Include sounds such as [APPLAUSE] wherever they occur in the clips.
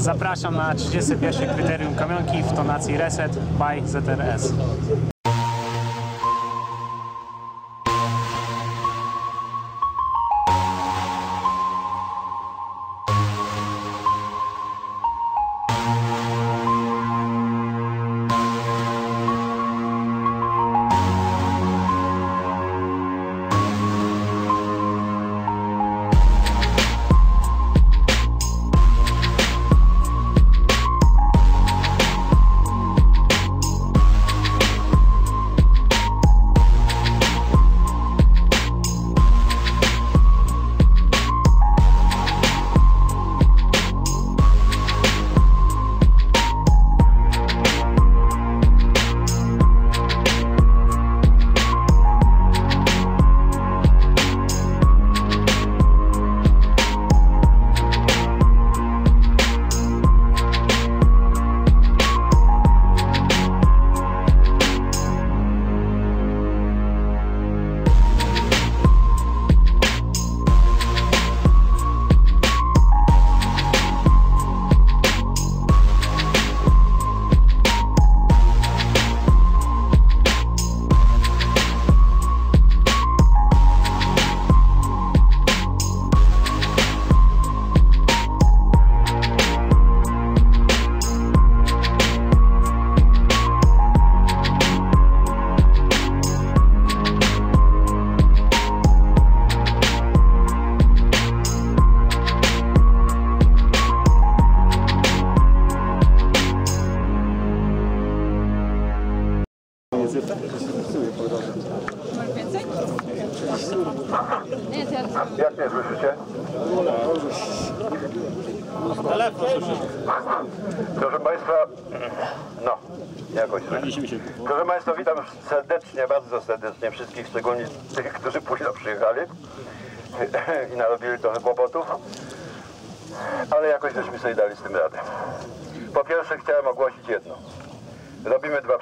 Zapraszam na 31 kryterium kamionki w tonacji Reset by ZRS.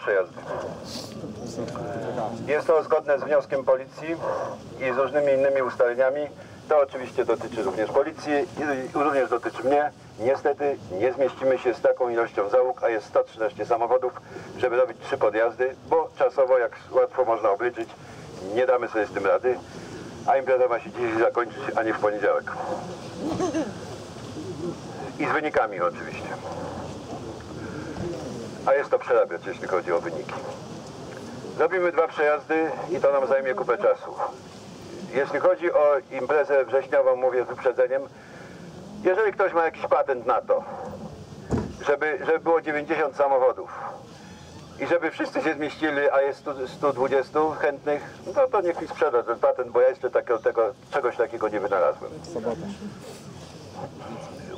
Przejazdy. Jest to zgodne z wnioskiem policji i z różnymi innymi ustaleniami. To oczywiście dotyczy również policji i również dotyczy mnie. Niestety nie zmieścimy się z taką ilością załóg, a jest 113 samochodów, żeby robić trzy podjazdy, bo czasowo, jak łatwo można obliczyć, nie damy sobie z tym rady, a impreza ma się dziś zakończyć, a nie w poniedziałek. I z wynikami oczywiście. A jest to przerabiać, jeśli chodzi o wyniki. Zrobimy dwa przejazdy i to nam zajmie kupę czasu. Jeśli chodzi o imprezę wrześniową, mówię z wyprzedzeniem, jeżeli ktoś ma jakiś patent na to, żeby, żeby było 90 samochodów i żeby wszyscy się zmieścili, a jest 100, 120 chętnych, no to niech mi sprzeda ten patent, bo ja jeszcze takiego, tego, czegoś takiego nie wynalazłem.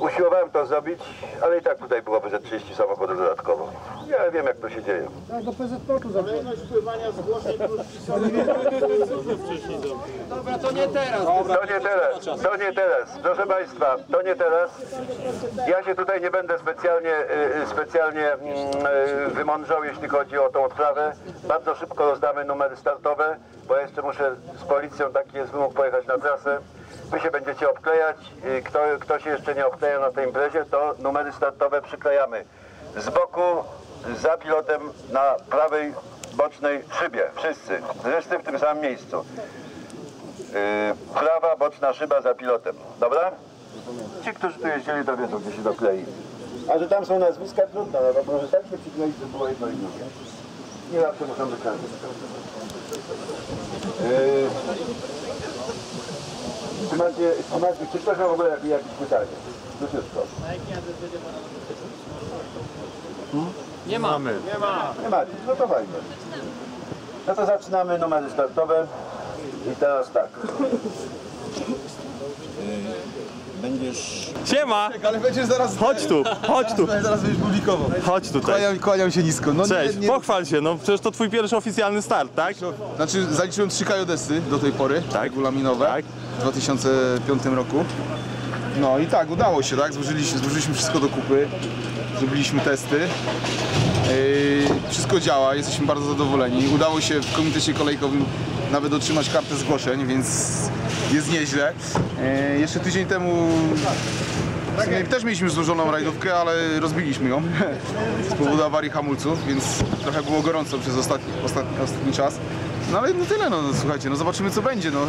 Usiłowałem to zrobić, ale i tak tutaj byłoby ze 30 samochodów dodatkowo. Ja wiem jak to się dzieje. Kolejność wpływania zgłoszeń plus Dobra, to nie teraz. To nie teraz, to nie teraz. Proszę Państwa, to nie teraz. Ja się tutaj nie będę specjalnie, y, specjalnie mm, y, wymądrzał, jeśli chodzi o tą odprawę. Bardzo szybko rozdamy numery startowe, bo ja jeszcze muszę z policją, taki jest wymóg, pojechać na trasę. Wy się będziecie obklejać. Y, Kto, kto się jeszcze nie obkleja na tej imprezie, to numery startowe przyklejamy z boku, za pilotem na prawej bocznej szybie. Wszyscy. Zresztą w tym samym miejscu. Yy, prawa boczna szyba za pilotem. Dobra? Ci, którzy tu jeździli, to wiedzą, gdzie się doklei. A że tam są nazwiska, trudno, no to może tak się przykleić, żeby było jedno i drugie. Nie zawsze muszą razem. Yy, czy macie, czy macie, czy ktoś ma w ogóle jakieś, jakieś pytanie? Króciutko. Nie mamy. Nie macie, no to fajnie. No to zaczynamy numery startowe. I teraz tak. Siema! Ale będziesz zaraz... Chodź tu, chodź tu, [LAUGHS] Zaraz będziesz publikował. chodź tutaj. Kłaniam, kłaniam się nisko. No Cześć, nie, nie, pochwal się, no przecież to twój pierwszy oficjalny start, tak? Znaczy zaliczyłem trzy kajodesy do tej pory, Tak. regulaminowe, Tak. w 2005 roku. No i tak, udało się, tak? Złożyliśmy, złożyliśmy wszystko do kupy, zrobiliśmy testy. Yy, wszystko działa, jesteśmy bardzo zadowoleni. Udało się w komitecie kolejkowym nawet otrzymać kartę zgłoszeń, więc jest nieźle. Yy, jeszcze tydzień temu też mieliśmy złożoną rajdówkę, ale rozbiliśmy ją z powodu awarii hamulców, więc trochę było gorąco przez ostatni, ostatni, ostatni czas. No ale no tyle, no, no słuchajcie, no zobaczymy co będzie. No,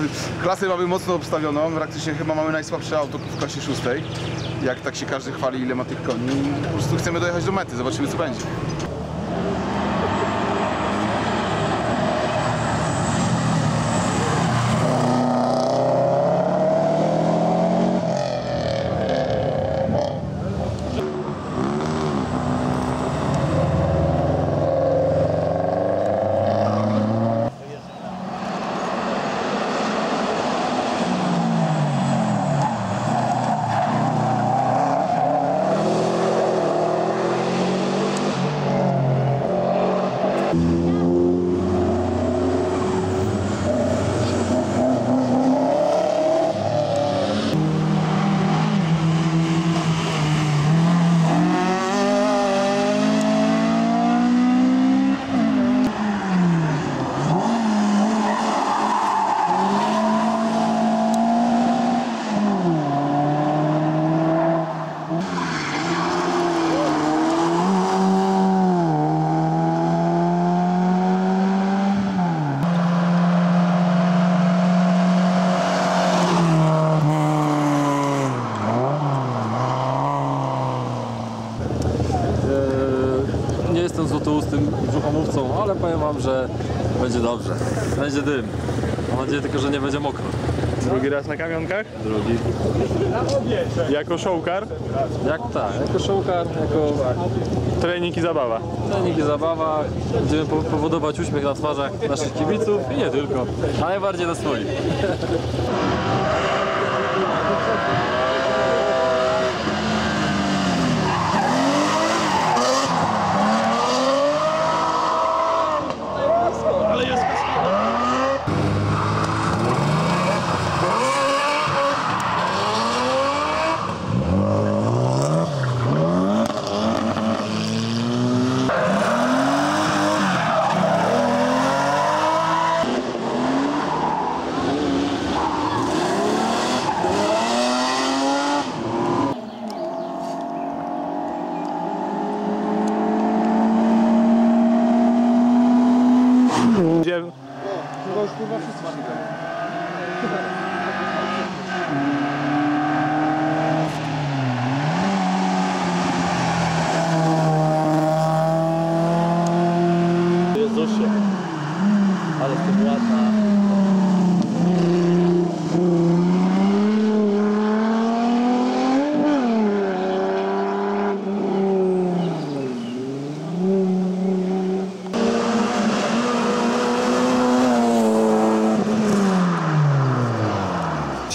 klasę mamy mocno obstawioną, praktycznie chyba mamy najsłabsze auto w klasie szóstej. Jak tak się każdy chwali, ile ma tych koni. Po prostu chcemy dojechać do mety, zobaczymy co będzie. Eee, Nie jestem złotoustym brzuchomówcą, ale powiem wam, że będzie dobrze. Będzie dym. Mam nadzieję tylko, że nie będzie mokro. Drugi raz na kamionkach? Drugi. Jako showcar, Jak tak, jako showcar, jako trening i zabawa. trening i zabawa. Będziemy po- powodować uśmiech na twarzach naszych kibiców i nie tylko, a najbardziej na swoich. Gdzie... Jezusie, ale to ładna.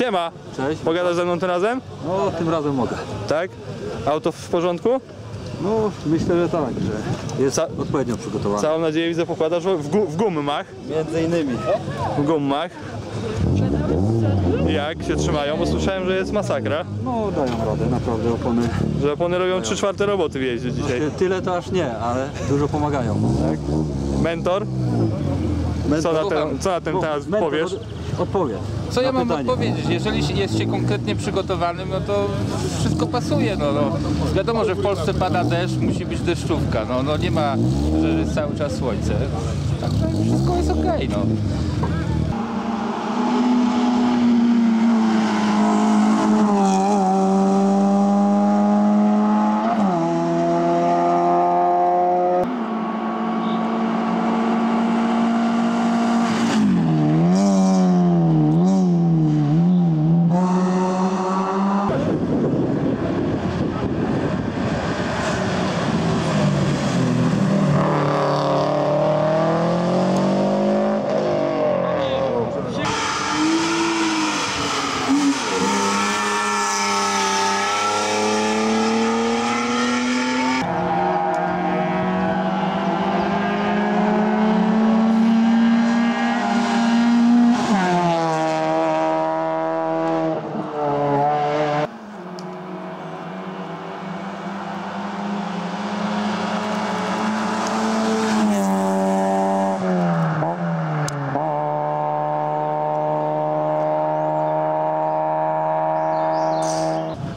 Siema! Cześć. Pogadasz ze mną tym razem? No, tym razem mogę. Tak? Auto w porządku? No, myślę, że tak, że jest Ca- odpowiednio przygotowane. Całą nadzieję widzę pokładasz w, gu, w gumach. Między innymi. W gumach. Jak się trzymają? Bo słyszałem, że jest masakra. No, dają radę, naprawdę opony. Że opony robią 3 czwarte roboty w jeździe dzisiaj. Tyle to aż nie, ale dużo pomagają. Tak? Mentor? Co na ten, co na ten temat powiesz? Odpowie. Co ja mam pytanie. odpowiedzieć? Jeżeli jest się konkretnie przygotowanym, no to wszystko pasuje. No, no. Wiadomo, że w Polsce pada deszcz, musi być deszczówka. No, no nie ma, że cały czas słońce. Także wszystko jest okej. no.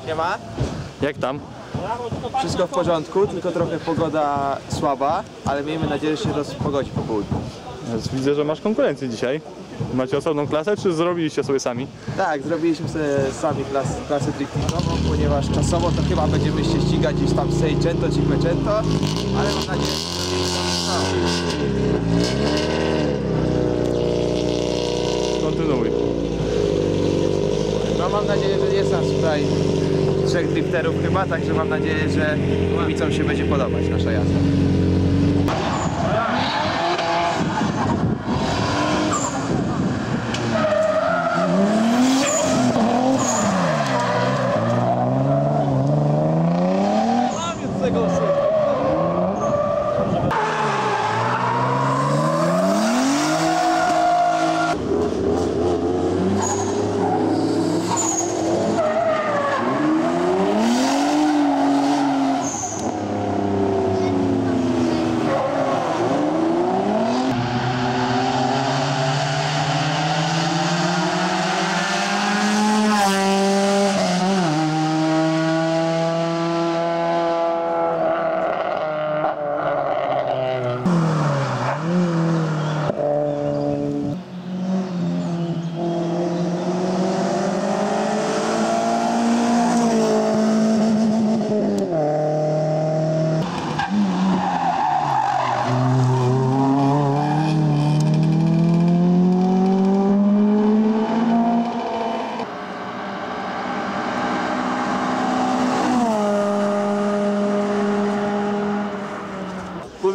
Siema. Jak tam? Wszystko w porządku, tylko trochę pogoda słaba, ale miejmy nadzieję, że się rozpogodzi po południu. Widzę, że masz konkurencję dzisiaj. Macie osobną klasę, czy zrobiliście sobie sami? Tak, zrobiliśmy sobie sami klas, klasę driftingową, ponieważ czasowo to chyba będziemy się ścigać gdzieś tam Seicento, Cinquecento, ale mam nadzieję, że Kontynuuj. No mam nadzieję, że jest nas tutaj trzech drifterów chyba, także mam nadzieję, że kibicom się będzie podobać nasza jazda.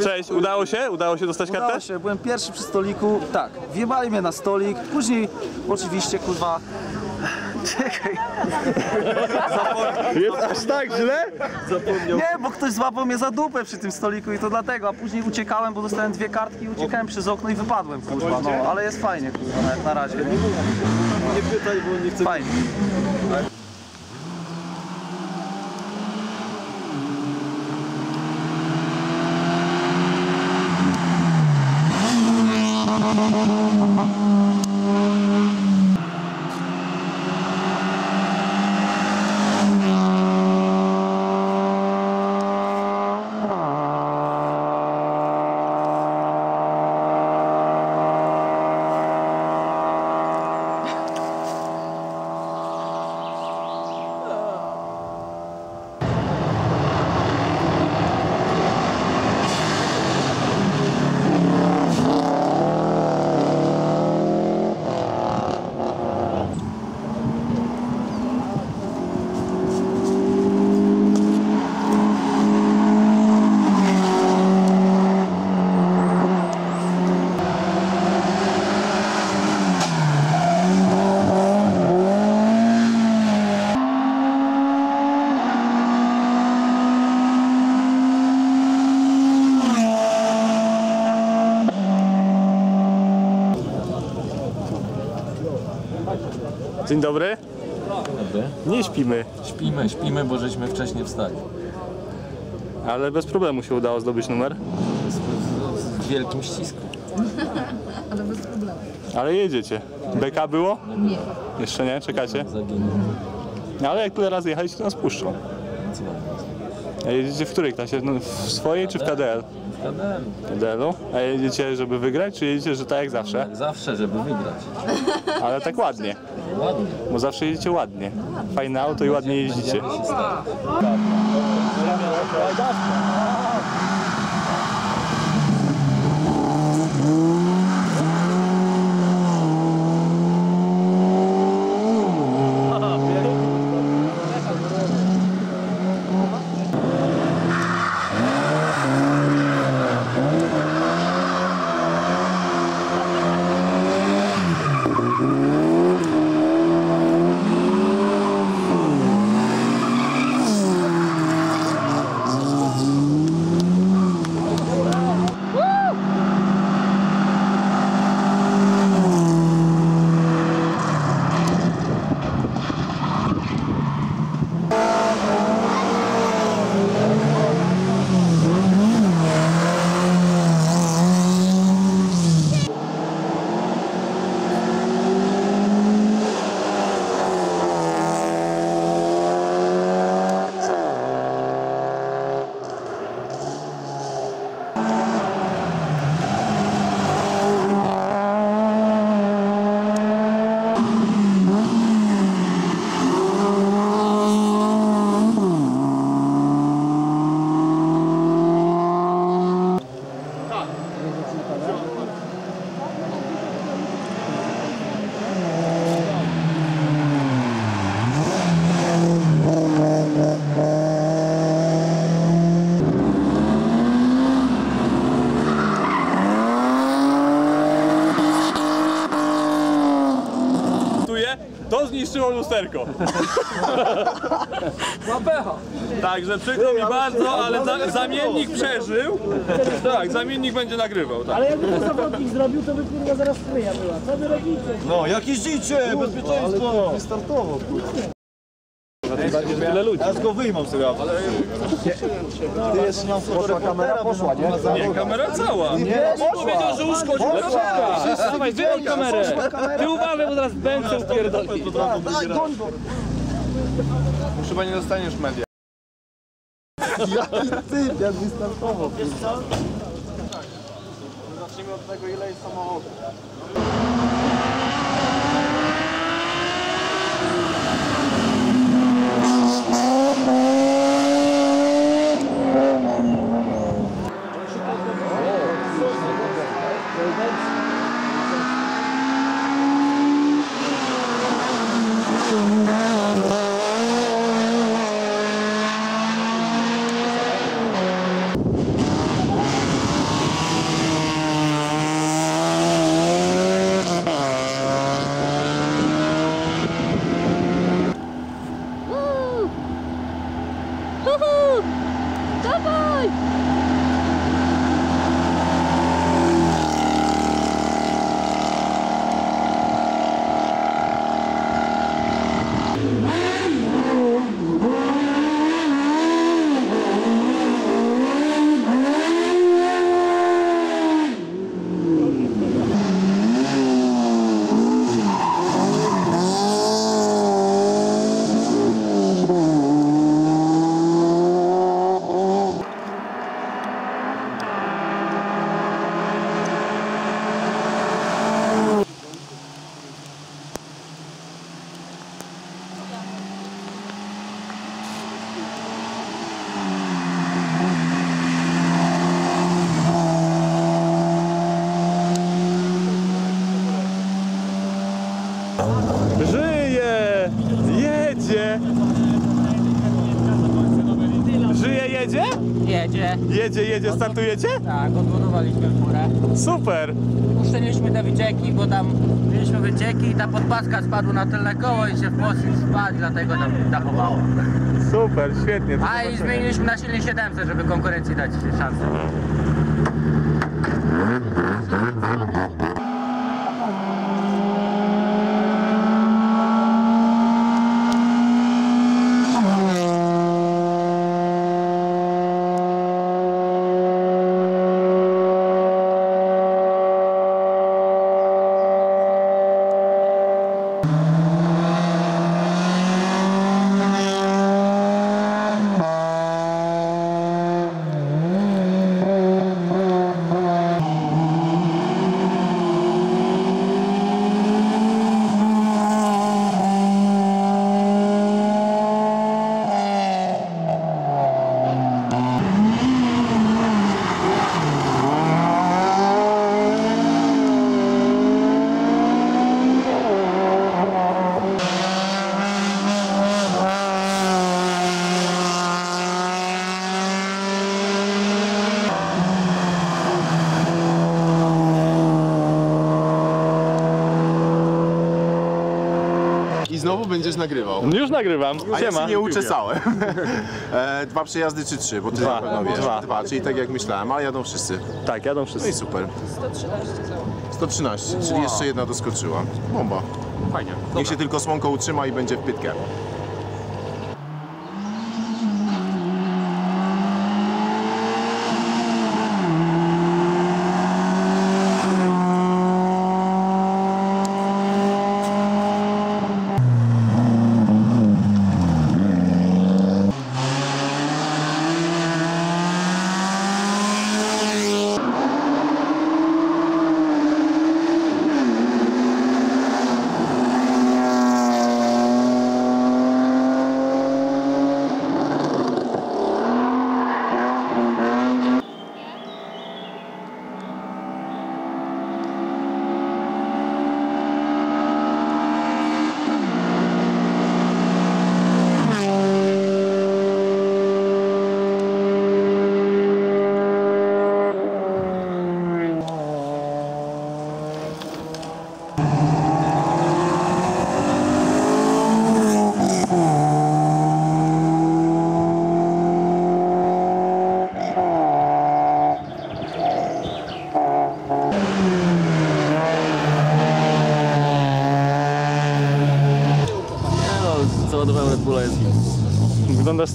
Cześć, udało się? Udało się dostać Udało kartę? się, byłem pierwszy przy stoliku, tak, wjebali mnie na stolik, później oczywiście, kurwa, [SIGHS] czekaj, Jest aż tak źle? nie, bo ktoś złapał mnie za dupę przy tym stoliku i to dlatego, a później uciekałem, bo dostałem dwie kartki i uciekałem przez okno i wypadłem, kurwa, no, ale jest fajnie, kurwa, jak na razie. Nie pytaj, bo nie chcę... Fajnie. Dobry. Nie śpimy, Śpimy, śpimy, bo żeśmy wcześniej wstali. ale bez problemu się udało zdobyć numer. W wielkim ścisku. [LAUGHS] Ale jedziecie. BK było? Nie. Jeszcze nie? Czekacie? Zaginął. No, Ale jak tyle razy jechaliście, to nas puszczą. Co mam? A jedziecie w której klasie? No, w swojej czy w KDL? KDL. W KDL-u? A jedziecie, żeby wygrać, czy jedziecie, że tak jak zawsze? Jak zawsze, żeby wygrać. Ale tak Ładnie. Bo zawsze jedziecie ładnie. Fajne auto i ładnie jeździcie. Lusterko. [LAUGHS] Także przykro mi bardzo, ale za, zamiennik przeżył. Tak, zamiennik będzie nagrywał. Tak. Ale jakby to zawodnik zrobił, to by kurwa zaraz kryja była. Co wy robicie? No, jakieś życie, bezpieczeństwo! Wystartowo, Tyle ludzi. Ja go wyjmą sobie. Ty jeszcze nam poszła kamera, poszła, nie? Nie, kamera cała. Nie, Powiedział, że uszkodził kamerę. Dawaj, wyłącz kamerę. Ty uważaj, bo zaraz będę upierdoli. Daj, goń go! Chyba nie dostaniesz media. Jaki typ, jak wystartował. Zacznijmy od tego, ile jest samochodów. Uhu! Jedzie, jedzie, startujecie? Tak, odbudowaliśmy furę. Super! Uszczeliliśmy te wycieki, bo tam mieliśmy wycieki i ta podpaska spadła na tylne koło i się w posyp spadł, dlatego tam dachowało. Super, świetnie. A i zmieniliśmy na silnik 700, żeby konkurencji dać szansę. I znowu będziesz nagrywał. Już nagrywam. A ja się nie uczesałem. [LAUGHS] e, dwa przejazdy czy trzy, bo ty Dwa. na pewno wiesz. Dwa. Dwa, czyli tak jak myślałem, ale jadą wszyscy. Tak, jadą No wszyscy. i super. 113, czyli jeszcze jedna doskoczyła. Bomba. Fajnie. Niech się tylko słonko utrzyma i będzie w pytkę.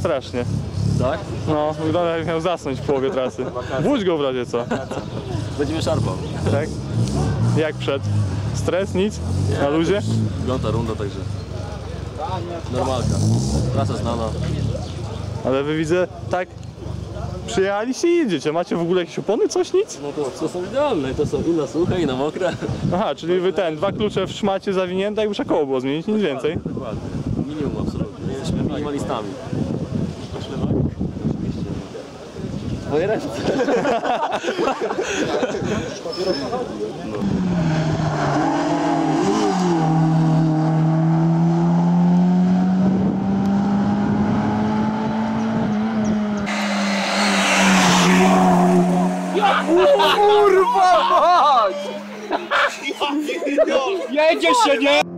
Strasznie. Tak? No, wygląda jak miał zasnąć w połowie trasy. Włódź go w razie co. Będziemy szarpał. Tak? Jak przed? Stres? Nic? Na luzie? Piąta runda, także... Normalka. Trasa znana. Ale wy widzę, tak przyjechaliście i jedziecie. Macie w ogóle jakieś opony, coś, nic? No to, to są idealne, to są i na suche, i na mokre. Aha, czyli wy ten, dwa klucze w szmacie zawinięte, jakby trzeba koło było zmienić, nic więcej. Dokładnie. Minimum absolutnie. Jesteśmy minimalistami. Twoje ręce. Kurwa! Jedzie się, nie?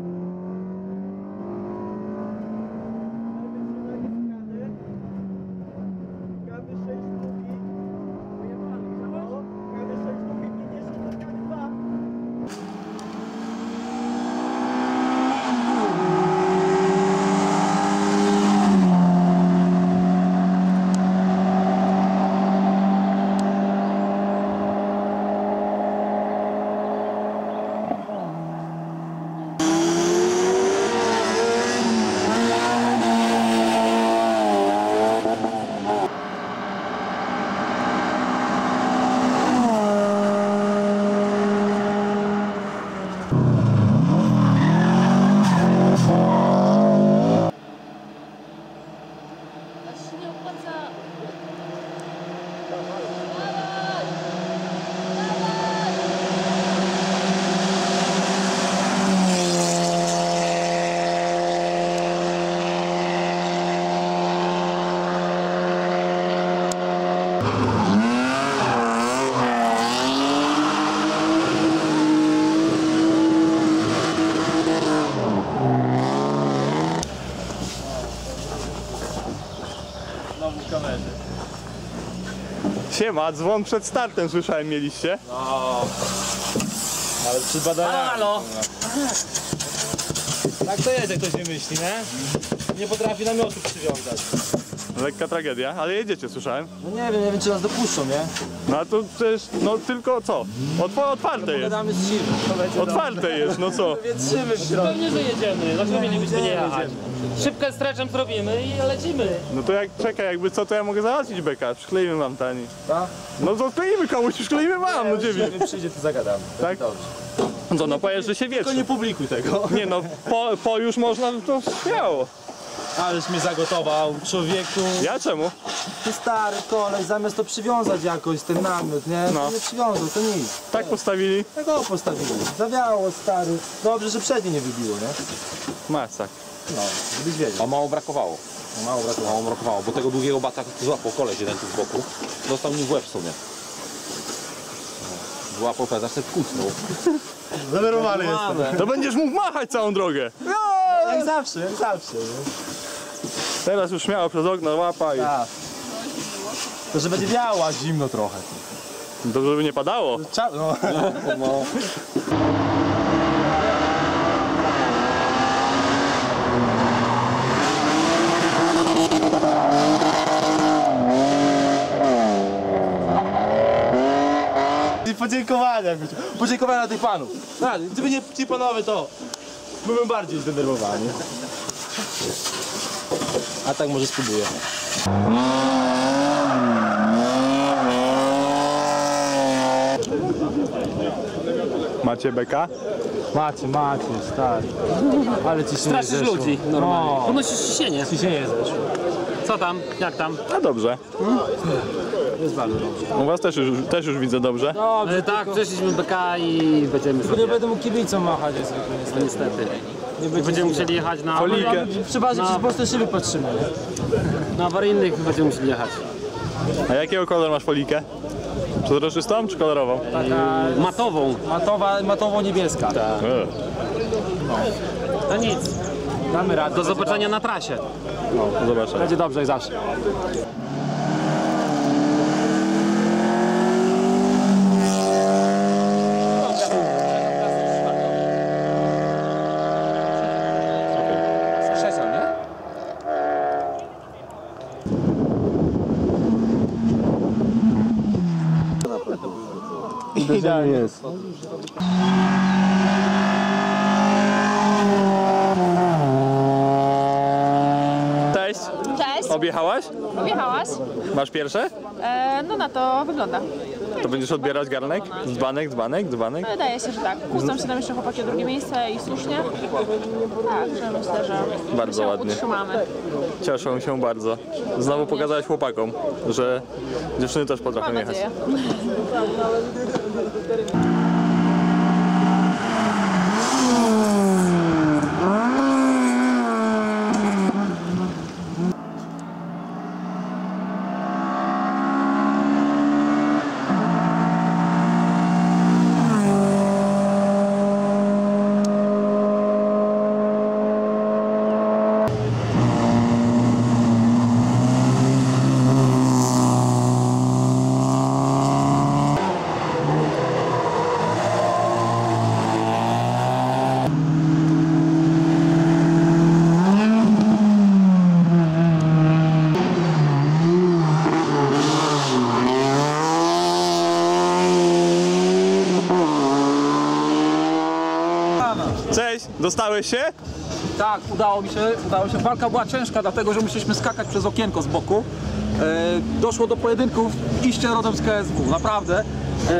Siema, dzwon przed startem słyszałem mieliście. Ale przy badaniach. Halo! Tak to jest, jak ktoś nie myśli, nie? Nie potrafi namiotu przywiązać. Lekka tragedia, ale jedziecie słyszałem. No nie wiem, nie wiem czy nas dopuszczą, nie? No a to przecież, no tylko co? Otw otwarte jest. Gadamy z siły. Otwarte jest, no co? Wietrzymy w środku. Pewnie, że jedziemy. Dlaczego mielibyśmy nie jechać? Szybkę streczem zrobimy i lecimy. No to jak, czekaj, jakby co, to ja mogę załatwić beka, przykleimy wam tani. Tak? No to skleimy komuś, przykleimy wam, no dziewięć. Jak przyjdzie, to zagadamy. Tak? No to no powiesz, że się wietrzy. Tylko nie publikuj tego. Nie no, po, po już można, to śmiało. Aleś mnie zagotował, człowieku. Ja czemu? Ty stary koleś, zamiast to przywiązać jakoś, ten namiot, nie? No. To nie przywiązał, to nic. Tak postawili? Tego postawili. Zawiało, stary. Dobrze, że przednie nie wybiło, nie? Masak. No, żebyś wiedział. A mało brakowało. Mało brakowało. Mało brakowało, bo tego długiego bata złapał koleś jeden tu z boku. Dostał nim w łeb w sumie. Złapał się kucnął. Zanerwowany jestem. To będziesz mógł machać całą drogę. No, jak zawsze, jak zawsze. Nie? Teraz już śmiało przez okno łapa i... Tak. To, że będzie wiało, a zimno trochę. Dobrze, żeby nie padało. Cza- no. no. I podziękowania, wiecie. podziękowania tych panów. Tak, gdyby nie ci panowie, to byłbym bardziej zdenerwowany. A tak może spróbuję. Macie beka? Macie, macie, stary. Ale ci Straszysz ludzi normalnie. No. Podnosisz ciśnienie. Ciśnienie zeszło. Co tam? Jak tam? A dobrze. Jest bardzo dobrze. U was też już, też już widzę dobrze. Dobrze, tak, przeszliśmy BK i będziemy Nie sobie. będę mógł kibicom machać jest niestety. Niestety. Nie Będziemy musieli jechać na, Folikę. Przeważnie No. przez proste szyby patrzymy. nie? na awaryjnych będziemy musieli jechać. A jakiego kolor masz folikę? Przezroczystą czy kolorową? Taka Matową. matowa, matowo-niebieska. E. To nic. Damy radę. Do zobaczenia na trasie. No, zobaczę. Będzie dobrze jak zawsze. Uderzenie jest. Objechałaś? Objechałaś? Masz pierwsze? E, no na to wygląda. To będziesz odbierać garnek? Dzbanek, dzbanek, dzbanek? Wydaje się, że tak. Kłócą się tam jeszcze chłopaki o drugie miejsce i słusznie. Także myślę, że Bardzo się ładnie. utrzymamy. Cieszę się bardzo. Znowu pokazałeś chłopakom, że dziewczyny też potrafią Mam jechać. nadzieję. [LAUGHS] Dostałeś się? Tak, udało mi się, udało się. Walka była ciężka, dlatego że musieliśmy skakać przez okienko z boku. E, doszło do pojedynków iście rodem z KSW, naprawdę. E,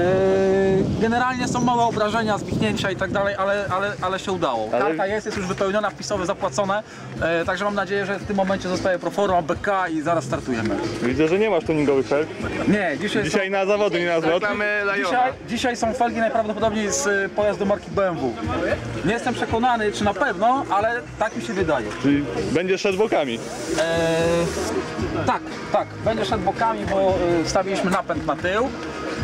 generalnie są małe obrażenia, zwichnięcia i tak dalej, ale, ale, ale się udało. Ale- Karta jest, jest już wypełniona, wpisowe, zapłacone, e, także mam nadzieję, że w tym momencie zostaje proforma, BK i zaraz startujemy. Widzę, że nie masz tuningowych felg. Nie, dzisiaj, Dzisiaj na zawody, nie na zwrot. Dzisiaj, dzisiaj są felgi najprawdopodobniej z y, pojazdu marki BMW. Nie jestem przekonany, czy na pewno, ale tak mi się wydaje. Czyli będziesz szedł bokami. Eee, tak, tak, będzie szedł bokami, bo y, wstawiliśmy napęd na tył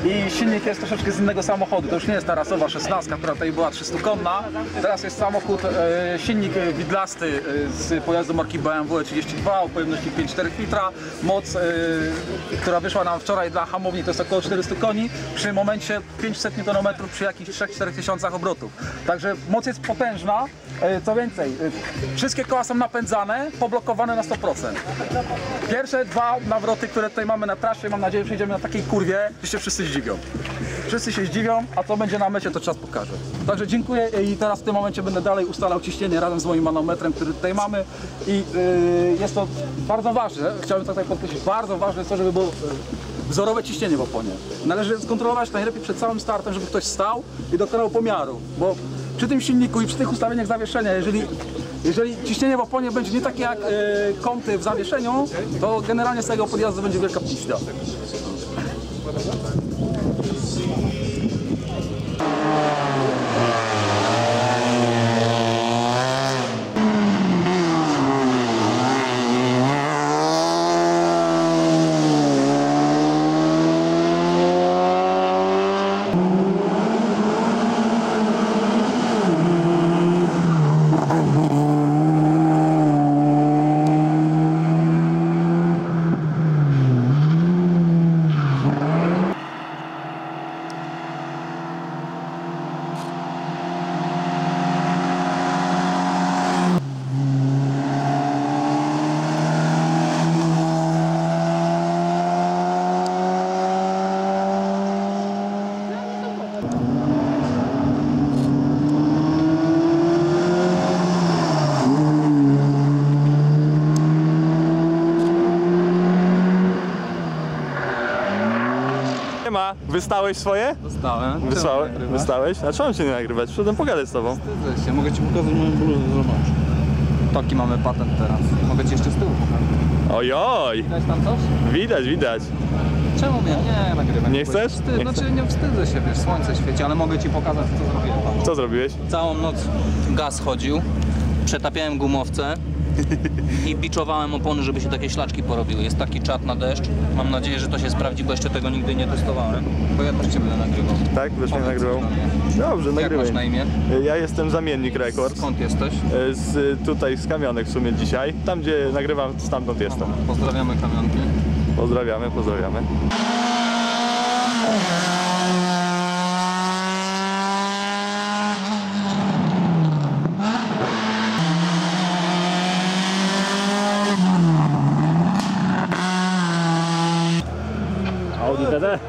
i silnik jest troszeczkę z innego samochodu. To już nie jest ta rasowa 16, która tutaj była 300-konna. Teraz jest samochód, e, silnik widlasty e, z pojazdu marki BMW 32 o pojemności 5,4 litra. Moc, e, która wyszła nam wczoraj dla hamowni to jest około 400 koni. Przy momencie 500 Nm przy jakichś 3-4 tysiącach obrotów. Także moc jest potężna. E, Co więcej, e, wszystkie koła są napędzane, poblokowane na 100%. Pierwsze dwa nawroty, które tutaj mamy na trasie, mam nadzieję, że przejdziemy na takiej kurwie, się wszyscy zdziwią. Wszyscy się zdziwią, a co będzie na mecie, to czas pokaże. Także dziękuję i teraz w tym momencie będę dalej ustalał ciśnienie razem z moim manometrem, który tutaj mamy i yy, jest to bardzo ważne, chciałbym tutaj podkreślić, bardzo ważne jest to, żeby było yy, wzorowe ciśnienie w oponie. Należy skontrolować najlepiej przed samym startem, żeby ktoś stał i dokonał pomiaru, bo przy tym silniku i przy tych ustawieniach zawieszenia, jeżeli jeżeli ciśnienie w oponie będzie nie takie jak e, kąty w zawieszeniu, to generalnie z tego podjazdu będzie wielka pista. Nie ma. Wystałeś swoje? Dostałem. Wysłałeś? Wystałeś? A czemu cię nie nagrywać? Przyszedłem pogadać z tobą. Wstydzę się, mogę ci pokazać moją bluzę, zobacz. Taki mamy patent teraz. Mogę ci jeszcze z tyłu pokazać. Ojoj! Widać tam coś? Widać, widać. Czemu mnie? Nie, nagrywam. Nie chcesz? Wstyd, Nie znaczy nie wstydzę się, wiesz, słońce świeci, ale mogę ci pokazać co zrobiłem. Co zrobiłeś? Całą noc gaz chodził, przetapiałem gumowce i biczowałem opony, żeby się takie szlaczki porobiły. Jest taki czat na deszcz. Mam nadzieję, że to się sprawdzi, bo jeszcze tego nigdy nie testowałem. Bo ja też cię będę nagrywał. Tak? Będziesz mnie nagrywał? Dobrze, Jak nagrywaj. masz na imię? Ja jestem Zamiennik Records. Skąd jesteś? Z, tutaj z Kamionek w sumie dzisiaj. Tam gdzie nagrywam, stamtąd jestem. Pozdrawiamy kamionki. Pozdrawiamy, pozdrawiamy.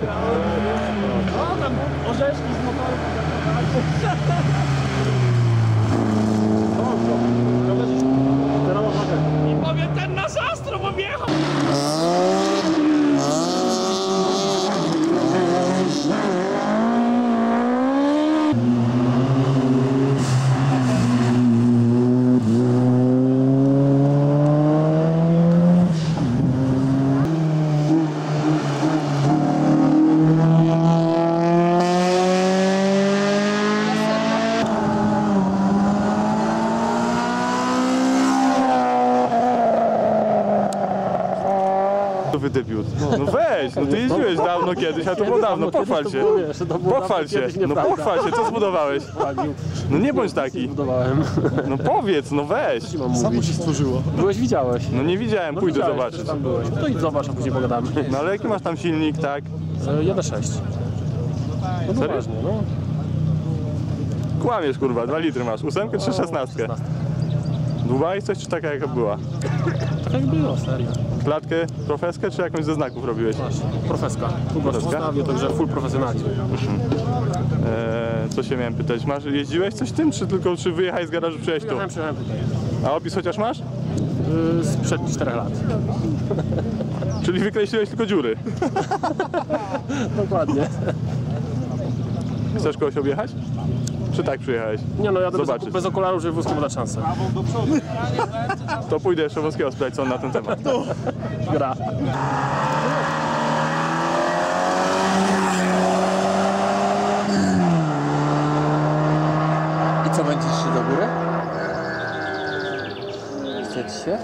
Yeah. [LAUGHS] Debiut. No weź, no ty jeździłeś dawno kiedyś, a to było dawno, pochwal się. Pochwal się, no pochwal się, co zbudowałeś? No nie bądź taki. Zbudowałem. No powiedz, no weź. Samo się stworzyło. Byłeś, widziałeś. No nie widziałem, No pójdę zobaczyć. byłeś. To idź zobacz, a później pogadamy. No ale jaki masz tam silnik, tak? E, 1,6. No poważnie, no. Kłamiesz kurwa, 2 litry masz, ósemkę czy szesnastkę? Dłubałeś coś czy taka jaka była? Tak jak było, serio. Klatkę, profeskę czy jakąś ze znaków robiłeś? Profeska. Gość Profeska? postawił, także full profesjonalizm. Eee, co się miałem pytać, masz, jeździłeś coś tym, czy tylko czy wyjechałeś z garażu, przyjechałeś tu? Przyjechałem, przyjechałem tutaj. A opis chociaż masz? Yy, sprzed 4 lat. [LAUGHS] Czyli wykreśliłeś tylko dziury. [LAUGHS] Dokładnie. Chcesz kogoś objechać? Czy tak przyjechałeś? Nie no, jadę bez, Zobaczyć. bez okularów, żeby wózkiem dać szansę. To pójdę jeszcze Wąskiego spytać, co on na ten temat. Gra. I co, będziesz szli do góry? Chce ci się?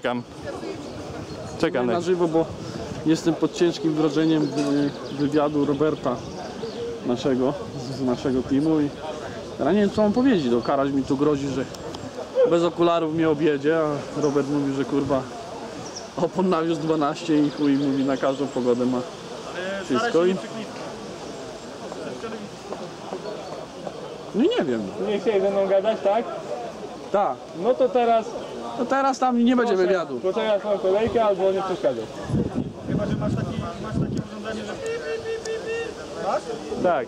Czekam. Czekam. na żywo, bo jestem pod ciężkim wrażeniem wy- wywiadu Roberta naszego, z naszego teamu i ja nie wiem co mam powiedzieć, no Karaś mi tu grozi, że bez okularów mnie objedzie, a Robert mówi, że kurwa opon nawiózł 12 i chuj mówi na każdą pogodę ma wszystko i no i nie wiem. Nie chcieli ze mną gadać, tak? Tak. No to teraz... No teraz tam nie będzie wywiadu. Poczekaj swoją kolejkę albo nie przeszkadzać. Chyba, że masz taki, masz takie urządzenie, że... Tak.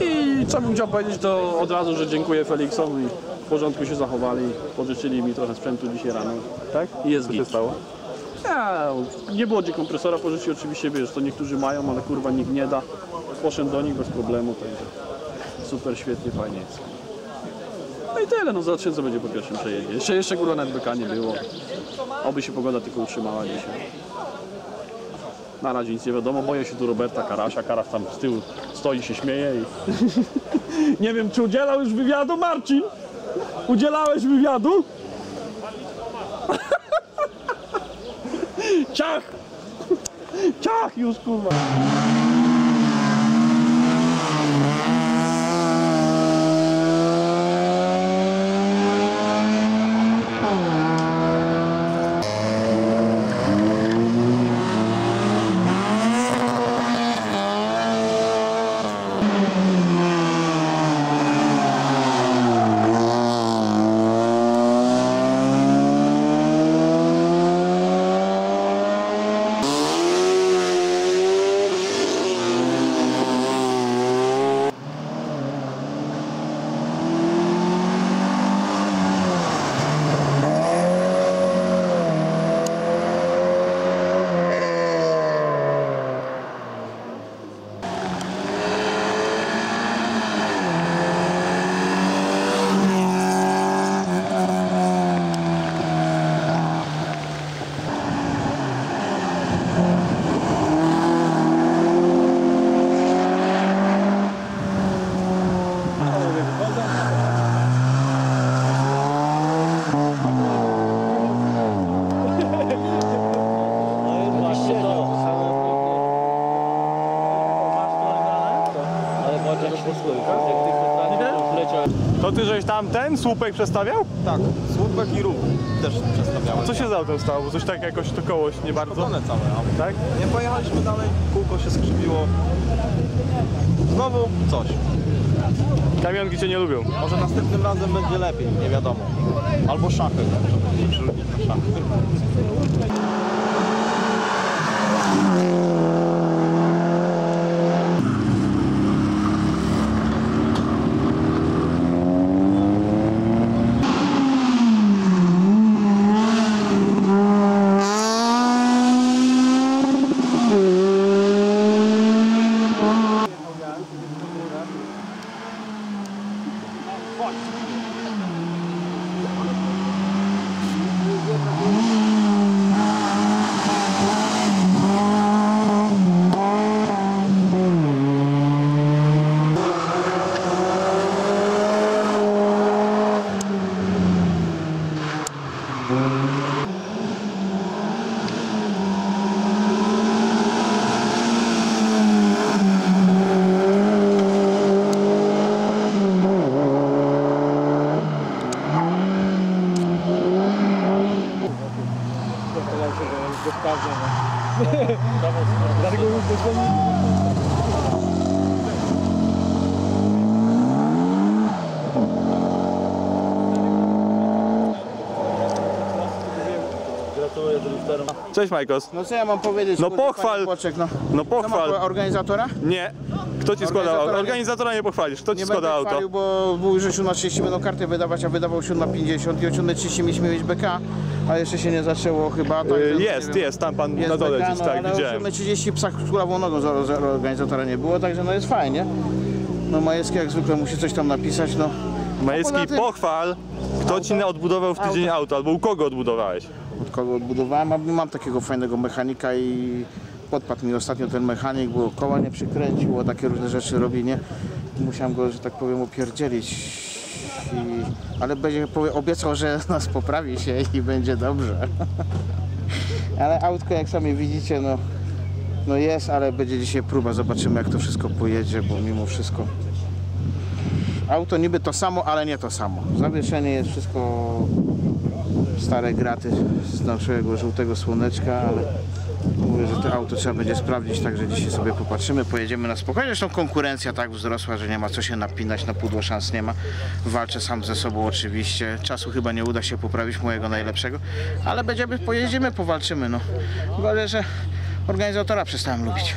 I co bym chciał powiedzieć, to od razu, że dziękuję Felixowi. W porządku się zachowali, pożyczyli mi trochę sprzętu dzisiaj rano. Tak? I jest Co git. się stało? Ja, nie było dekompresora, pożyczyli oczywiście, wiesz, to niektórzy mają, ale kurwa nikt nie da. Poszedłem do nich bez problemu, także super, świetnie, fajnie jest. No i tyle, no zobaczymy co będzie po pierwszym przejeździe. Jeszcze, jeszcze kurwa nawet nie było. Oby się pogoda tylko utrzymała dzisiaj. Na razie nic nie wiadomo, boję się tu Roberta Karasia, Karaś tam z tyłu stoi, się śmieje i... [LAUGHS] nie wiem, czy udzielał już wywiadu, Marcin? Udzielałeś wywiadu? [LAUGHS] Ciach! Ciach już kurwa! Ten słupek przestawiał? Tak, słupek i rów też przestawiałem. A co się z autem stało? Bo coś tak jakoś to koło nie bardzo? Szkodzone całe, a Tak? nie pojechaliśmy dalej, kółko się skrzywiło. Znowu coś. Kamionki cię nie lubią. Może następnym razem będzie lepiej, nie wiadomo. Albo szachy, żeby się przerzucić Cześć Majkos. No co ja mam powiedzieć? No kurde, pochwal. Boczek, no. No pochwal. organizatora? Nie. Kto ci składał Organizatora auto? nie- Organizatora nie pochwalisz. Kto ci Nie auto? chwalił, bo mówił, że 7.30 będą karty wydawać, a wydawał 7.50 i o 7.30 mieliśmy mieć BK, a jeszcze się nie zaczęło chyba. Tak, Yy, jest, jest, tam pan Jest na dole BK, gdzieś, no, tak, ale widziałem. o 7.30 psa kulawą nogą z z organizatora nie było, także no jest fajnie. No Majewski jak zwykle musi coś tam napisać, no. Majewski, pochwal. Kto ci odbudował w tydzień auto? Albo u kogo odbudowałeś? Od kogo odbudowałem, a mam takiego fajnego mechanika i podpadł mi ostatnio ten mechanik, bo koła nie przykręcił, bo takie różne rzeczy robi, nie? Musiałem go, że tak powiem, opierdzielić. I... Ale będzie obiecał, że [LAUGHS] nas poprawi się i będzie dobrze. [LAUGHS] ale autko, jak sami widzicie, no, no jest, ale będzie dzisiaj próba. Zobaczymy, jak to wszystko pojedzie, bo mimo wszystko auto niby to samo, ale nie to samo. Zawieszenie jest wszystko stare graty z naszego żółtego słoneczka, ale mówię, że to auto trzeba będzie sprawdzić, także dzisiaj sobie popatrzymy, pojedziemy na spokojnie. Zresztą konkurencja tak wzrosła, że nie ma co się napinać, na pudło szans nie ma. Walczę sam ze sobą oczywiście. Czasu chyba nie uda się poprawić mojego najlepszego, ale będziemy, pojedziemy, powalczymy. No. Gorzej, że organizatora przestałem lubić.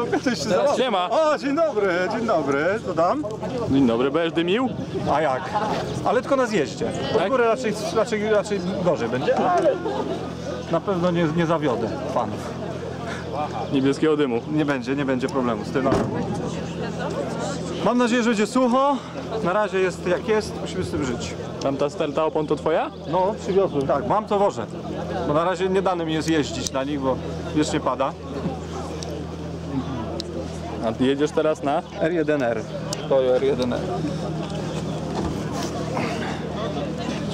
Chłopie, to jeszcze zaraz. siema. O, dzień dobry, dzień dobry, co tam? Dzień dobry, będziesz dymił? A jak? Ale tylko na zjeździe. Od góry raczej, raczej, raczej gorzej będzie, ale na pewno nie, nie zawiodę fanów. Niebieskiego dymu. Nie będzie, nie będzie problemu z tym. Mam nadzieję, że będzie sucho. Na razie jest jak jest, musimy z tym żyć. Tam ta sterta opon to twoja? No, przywiozłem. Tak, mam to wożę. Bo na razie nie dane mi jest jeździć na nich, bo wiecznie pada. A ty jedziesz teraz na? R1R. Toyo R1R.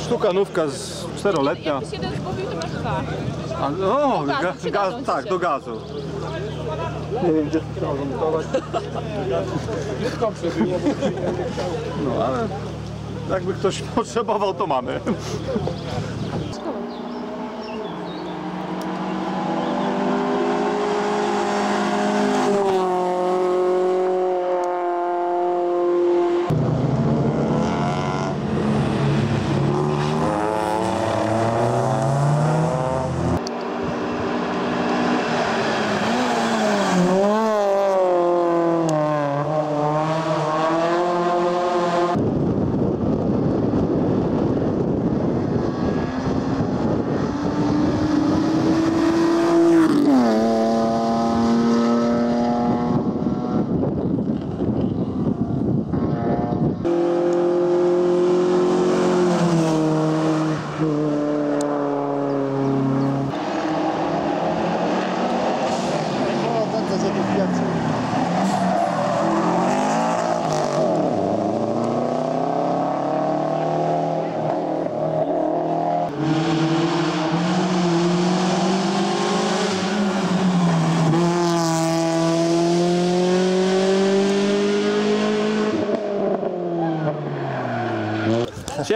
Sztukanówka z czteroletnia. Jakbyś jeden zgubił, to masz dwa. A, no, Do gazu, ga, ci tak, się. do gazu. Nie wiem, gdzie to trzeba zamontować. No, ale jakby ktoś potrzebował, to mamy.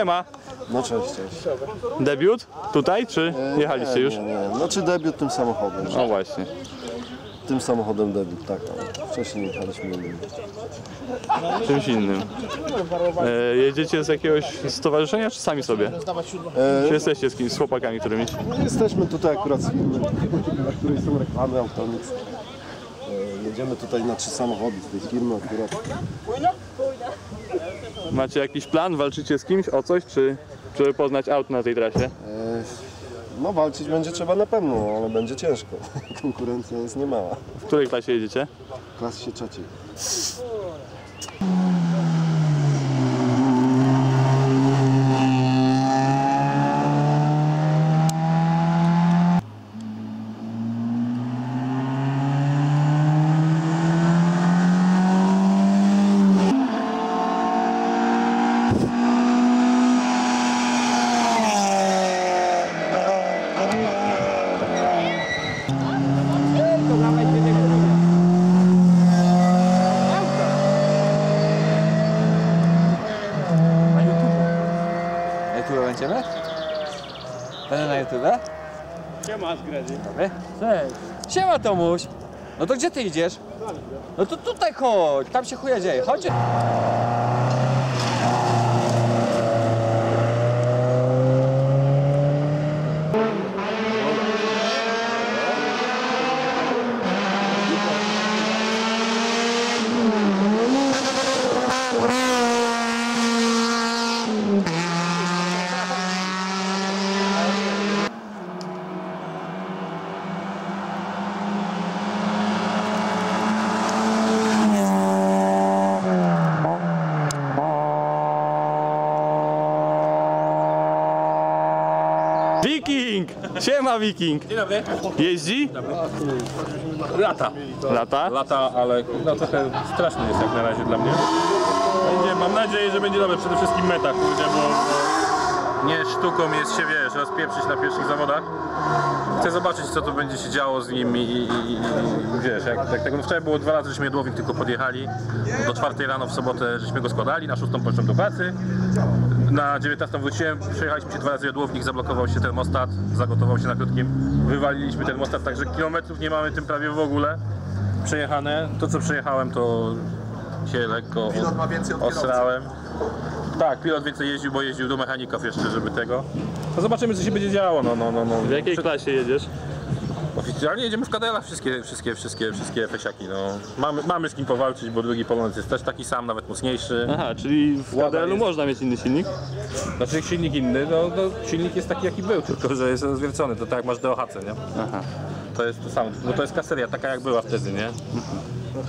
Siema. No cześć, cześć. Debiut? Tutaj, czy jechaliście nie, już? Nie, nie. Znaczy debiut tym samochodem. O właśnie. Tym samochodem debiut, tak. ale Wcześniej jechaliśmy innym. Czymś innym. E, jedziecie z jakiegoś stowarzyszenia, czy sami sobie? E, Czy jesteście z kimś, z chłopakami którymiś? Jesteśmy tutaj akurat z firmy, na której są reklamy Autonix. E, Jedziemy tutaj na trzy samochody z tej firmy akurat. Macie jakiś plan? Walczycie z kimś o coś, czy żeby poznać aut na tej trasie? E, No walczyć będzie trzeba na pewno, ale będzie ciężko. [LAUGHS] Konkurencja jest niemała. W której klasie jedziecie? W klasie trzeciej. Na YouTube będziemy? Będę na YouTube? Siema z Gredy. Dobry. Cześć. Siema Tomuś. No to gdzie ty idziesz? No to tutaj chodź, tam się chuja dzieje. Chodź. Wiking! Siema Wiking! Dzień dobry. Jeździ? Lata. Lata? Lata, ale no trochę straszny jest jak na razie dla mnie. Będzie, mam nadzieję, że będzie dobre. Przede wszystkim meta, kurde, bo, bo nie sztuką jest się, wiesz, rozpieprzyć na pierwszych zawodach. Chcę zobaczyć, co tu będzie się działo z nim i, i, i, i wiesz, jak, jak tego no wczoraj było dwa razy, żeśmy Jedłowik tylko podjechali. Do czwartej rano w sobotę żeśmy go składali, na szóstą poszedłem do pracy. Na 19 wróciłem, przejechaliśmy się dwa razy Jodłownik, zablokował się termostat, zagotował się na krótkim. Wywaliliśmy termostat, także kilometrów nie mamy tym prawie w ogóle przejechane. To co przejechałem to się lekko Pilot ma więcej od osrałem. Tak, pilot więcej jeździł, bo jeździł do mechaników jeszcze, żeby tego. To zobaczymy co się będzie działo. No, no, no, no. W jakiej klasie jedziesz? Oficjalnie jedziemy w kadelach wszystkie, wszystkie, wszystkie, wszystkie fesiaki. No. Mamy, mamy z kim powalczyć, bo drugi Polonez jest też taki sam, nawet mocniejszy. Aha, czyli w Łada KDL-u jest- można mieć inny silnik? Znaczy silnik inny, no, no silnik jest taki jaki był, tylko że jest rozwiercony, to tak jak masz DOHC, nie? Aha. To jest to samo, no to jest kaseria taka jak była wtedy, nie?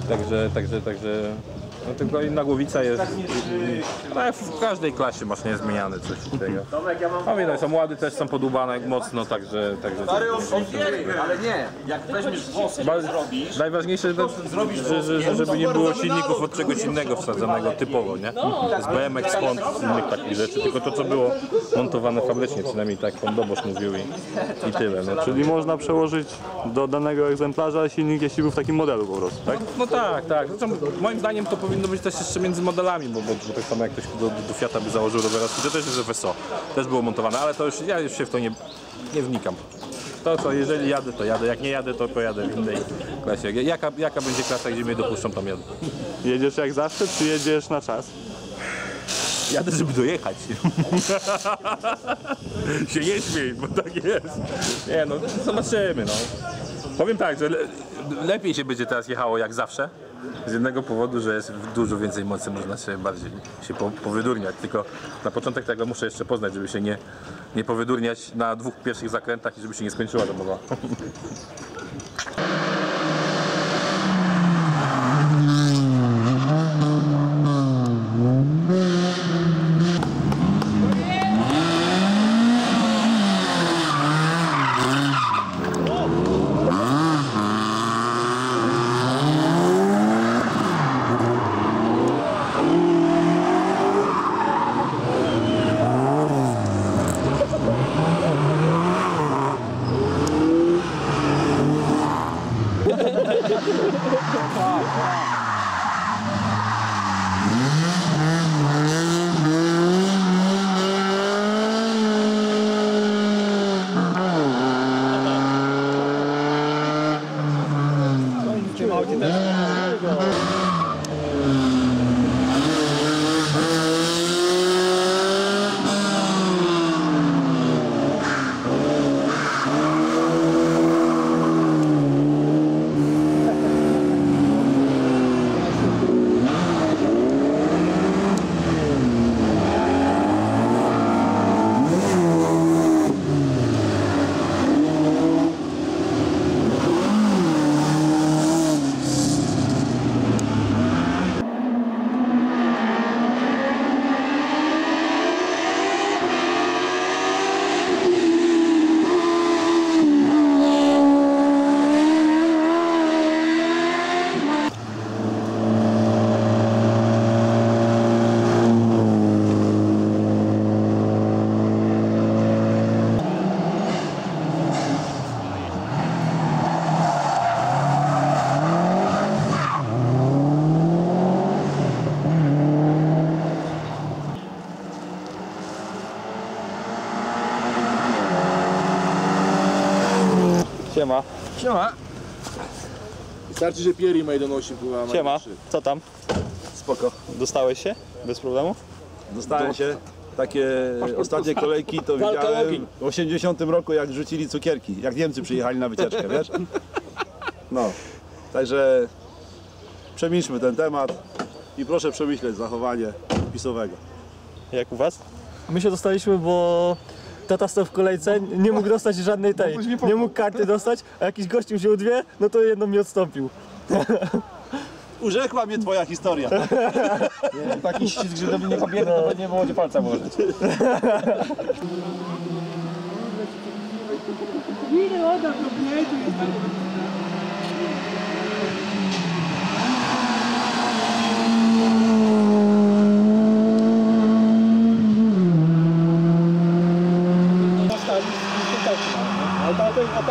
Także, także, także No tylko inna głowica jest, tak jak w każdej klasie masz niezmieniane coś tego. No widać, są łady też są podłubane mocno, także... także Ale nie, jak weźmiesz włosy Ba- i zrobisz, Najważniejsze, to, że, że, że, żeby nie było silników od czegoś innego wsadzonego typowo, nie? Z BMX, z innych takich rzeczy, tylko to co było montowane fabrycznie, przynajmniej tak pan Dobosz mówił i, i tyle. Nie? Czyli można przełożyć do danego egzemplarza silnik, jeśli był w takim modelu po prostu, tak? No tak, tak. Zresztą moim zdaniem to powinno być też jeszcze między modelami, bo, bo, bo tak samo jak ktoś do, do Fiata by założył rowera, to też jest FSO, też było montowane, ale to już ja już się w to nie, nie wnikam. To co, jeżeli jadę, to jadę, jak nie jadę, to pojadę w innej klasie. Jaka, jaka będzie klasa, gdzie mnie dopuszczą, tam jadę. Jedziesz jak zawsze, czy jedziesz na czas? Jadę, żeby dojechać. [LAUGHS] się nie śmiej, bo tak jest. Nie no, zobaczymy no. Powiem tak, że le lepiej się będzie teraz jechało jak zawsze. Z jednego powodu, że jest dużo więcej mocy, można się bardziej się po, powydurniać. Tylko na początek tego muszę jeszcze poznać, żeby się nie, nie powydurniać na dwóch pierwszych zakrętach i żeby się nie skończyła zabawa. [LAUGHS] Siema. Wystarczy, że Pierre ma 1,8 była. ma Siema, 3. co tam? Spoko. Dostałeś się? Bez problemu? Dostałem się. Takie ostatnie kolejki to widziałem w 80 roku, jak rzucili cukierki, jak Niemcy przyjechali na wycieczkę, wiesz? No, także przemilczmy ten temat i proszę przemyśleć zachowanie pisowego. Jak u was? My się dostaliśmy, bo tata stał w kolejce, nie mógł dostać żadnej tej, nie mógł karty dostać, a jakiś gościu wziął dwie, no to jedną mi odstąpił. [LAUGHS] Urzekła mnie twoja historia. Taki ścisk, że do mnie kobiety, to nie było gdzie palca włożyć. Ile oda to knajtu jest Ale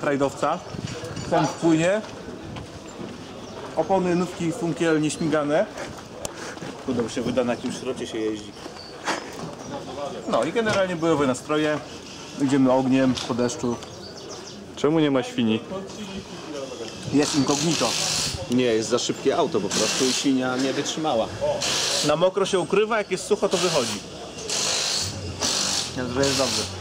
rajdowca. Ten wpłynie. Opony nówki funkiel nieśmigane. Dobrze się wyda na jakim szrocie się jeździ. No i generalnie bojowe nastroje. Idziemy ogniem po deszczu. Czemu nie ma świni? Jest incognito. Nie, jest za szybkie auto po prostu i świnia nie wytrzymała. Na mokro się ukrywa, jak jest sucho to wychodzi. Jest, że jest dobrze.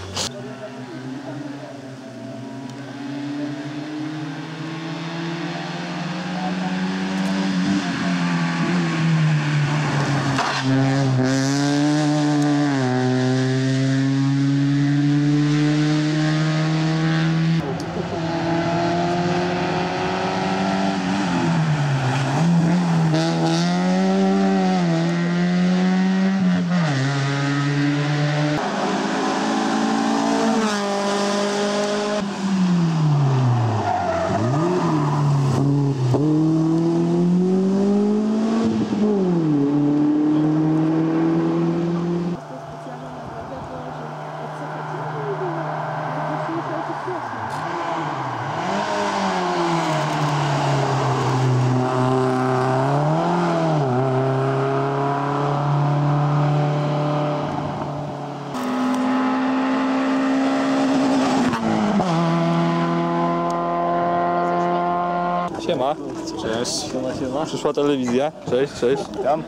Siema. Cześć. Siema, siema. Przyszła telewizja. Cześć, cześć. Tam.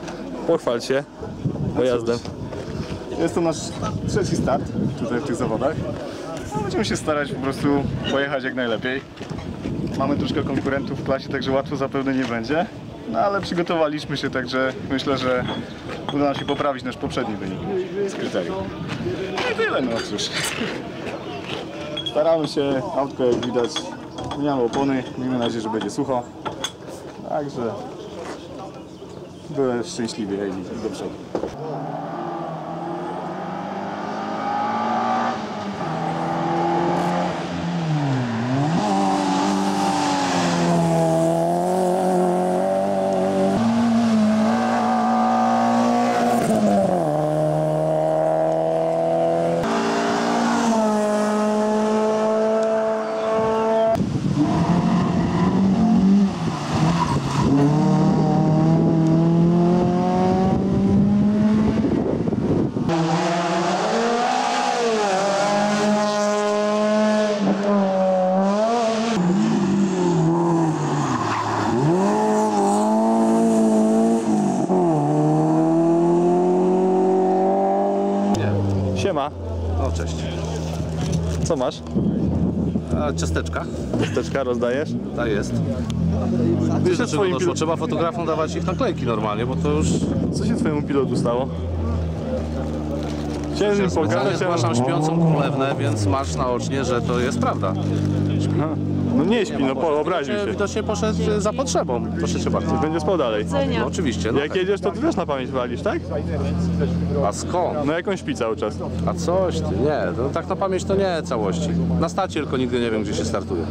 Pochwal się pojazdem. Jest to nasz trzeci start tutaj w tych zawodach. No, będziemy się starać po prostu pojechać jak najlepiej. Mamy troszkę konkurentów w klasie, także łatwo zapewne nie będzie. No ale przygotowaliśmy się, także myślę, że uda nam się poprawić nasz poprzedni wynik z kryterium. No i tyle, no cóż. Staramy się, autko jak widać, zmieniamy opony, miejmy nadzieję, że będzie sucho. Także byłem szczęśliwie jeździć do przodu. Siema. O, cześć. A, ciasteczka. Ciasteczka rozdajesz? Tak jest. Wiesz do czego doszło? Trzeba fotografom dawać ich naklejki normalnie, bo to już... Co się twojemu pilotu stało? Chciałem im pokazać, zgłaszam śpiącą królewnę, więc masz naocznie, że to jest prawda. No nie śpi, no po, obraził się. Widocznie poszedł za potrzebą. Proszę cię bardzo. Będzie spał dalej. No oczywiście. No Jak jedziesz, to ty też na pamięć walisz, tak? A skąd? No jak on śpi cały czas. A coś ty, nie, no, tak na pamięć to nie całości. Na stacie tylko nigdy nie wiem, gdzie się startuje.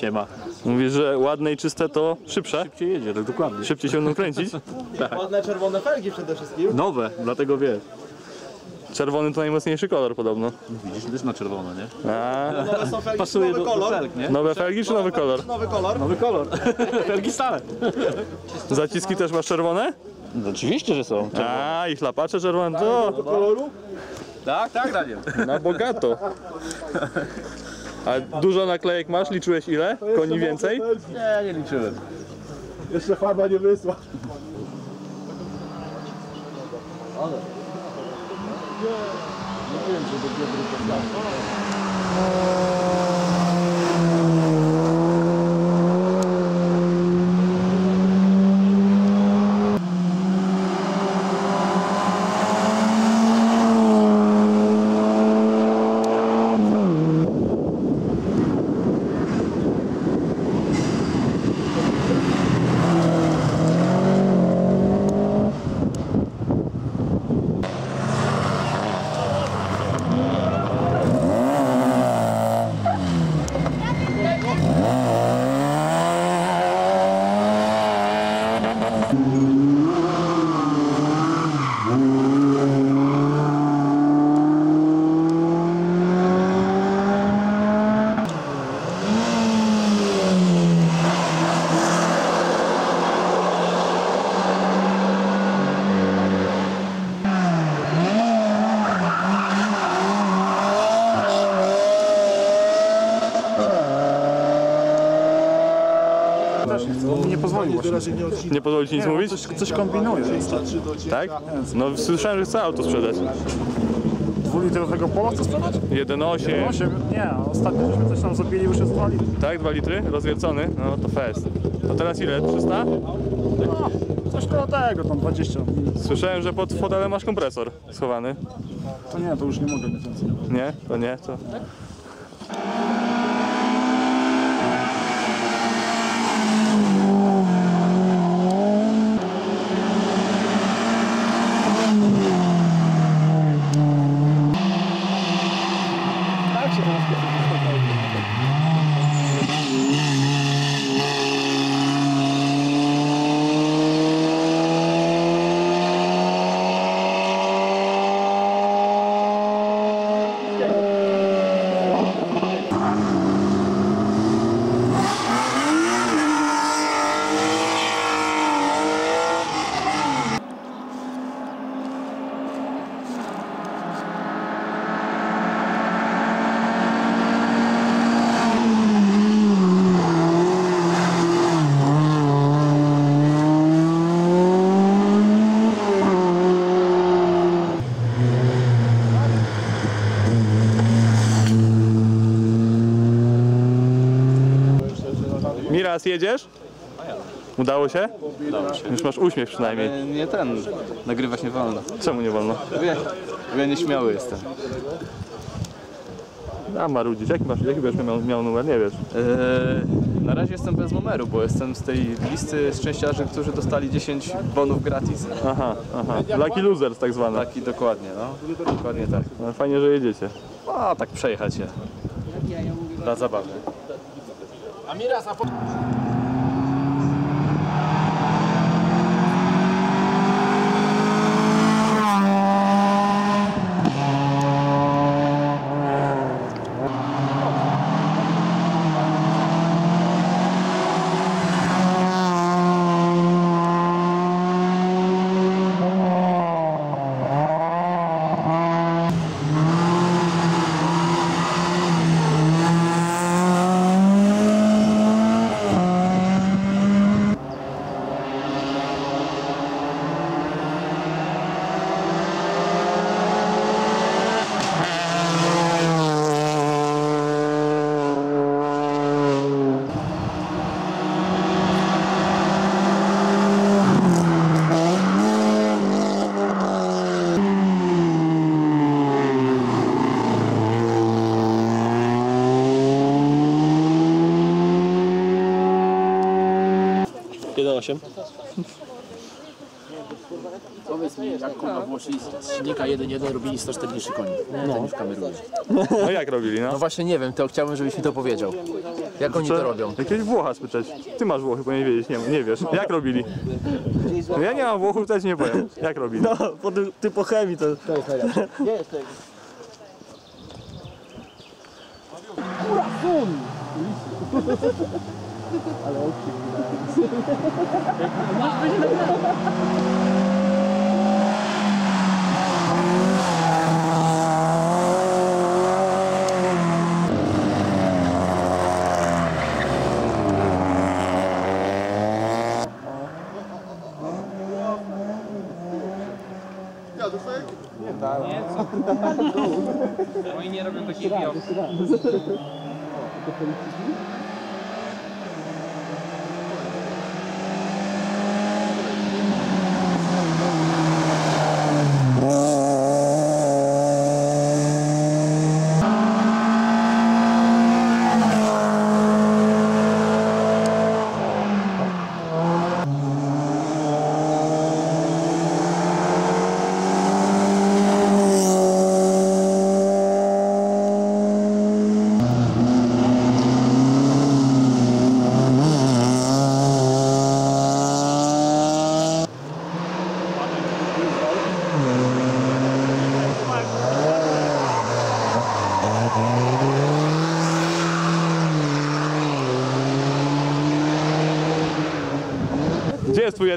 Siema. Mówisz, że ładne i czyste to szybsze? Szybciej jedzie, tak dokładnie. Szybciej się będą kręcić? [LAUGHS] Tak. Ładne czerwone felgi przede wszystkim. Nowe, dlatego wiesz. Czerwony to najmocniejszy kolor podobno. Widzisz, też na czerwono, nie? A. Nowe są felgi, Pasuje nowy do- kolor. do felg, nie? Nowe felgi czy nowy kolor? Nowy kolor. Nowy kolor. [LAUGHS] Felgi stale. Zaciski też masz czerwone? No, oczywiście, że są. A, i chlapacze czerwone. To... koloru? Tak, tak, Daniel. Na bogato. A dużo naklejek masz? Liczyłeś ile? Koni więcej? Nie, nie liczyłem. Jeszcze farba nie wysła. Nie wiem, do Biedry nie chcę, on mi nie pozwolił właśnie. Nie pozwoli ci nic Nie, on mówić? Coś, coś kombinuje. Tak? No słyszałem, że chce auto sprzedać. Dwulitrowego pola chce sprzedać? 1,8. 8, nie, ostatnio żeśmy coś tam zrobili, już jest 2 litry. Tak? 2 litry? Rozwiercony? No to fest. To teraz ile? 300? No, coś koło tego, tam 20. Słyszałem, że pod fotelem masz kompresor schowany. To nie, to już nie mogę mieć więcej. Nie? To nie? To... Tak się teraz Jedziesz? Udało się? Udało się. Już masz uśmiech przynajmniej. Ale nie ten, nagrywać nie wolno. Czemu nie wolno? Wie, ja nieśmiały jestem. A marudzić, jaki masz, jaki będziesz miał, miał numer, nie wiesz? Eee, na razie jestem bez numeru, bo jestem z tej listy szczęściarzy, którzy dostali 10 bonów gratis. Aha, aha. Lucky losers tak zwane. Taki dokładnie, no. Dokładnie tak. No, fajnie, że jedziecie. A, tak przejechać się. Dla zabawy. A Miras, a po... silnika 1.1 robili 140 koni. No. To nie. No jak robili, no? No właśnie nie wiem, to chciałbym, żebyś mi to powiedział. Jak oni Co? to robią? Jakiegoś Włocha spytać. Ty masz Włochy, powinien wiedzieć, nie, nie wiesz. Jak robili? No ja nie mam Włochów, też nie powiem. Jak robili? No, po, ty- po chemii to... Nie jest tego. Oni nie robią takich wioch.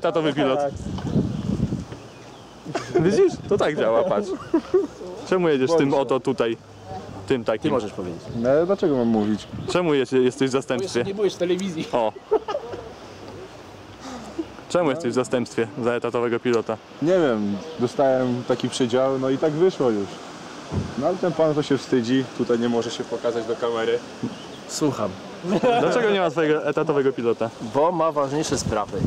Etatowy pilot? Widzisz? To tak działa, patrz. Czemu jedziesz tym oto tutaj? Tym takim. Ty możesz powiedzieć. No, dlaczego mam mówić? Czemu jest, jesteś w zastępstwie? Nie byłeś w telewizji. O. Czemu jesteś w zastępstwie za etatowego pilota? Nie wiem, dostałem taki przydział, no i tak wyszło już. No ale ten pan to się wstydzi, tutaj nie może się pokazać do kamery. Słucham. Dlaczego nie ma swojego etatowego pilota? Bo ma ważniejsze sprawy.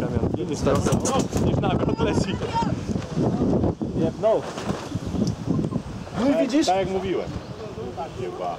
Kamionki? Niż niż namiot leci. No. No i widzisz? Tak jak mówiłem. Chyba.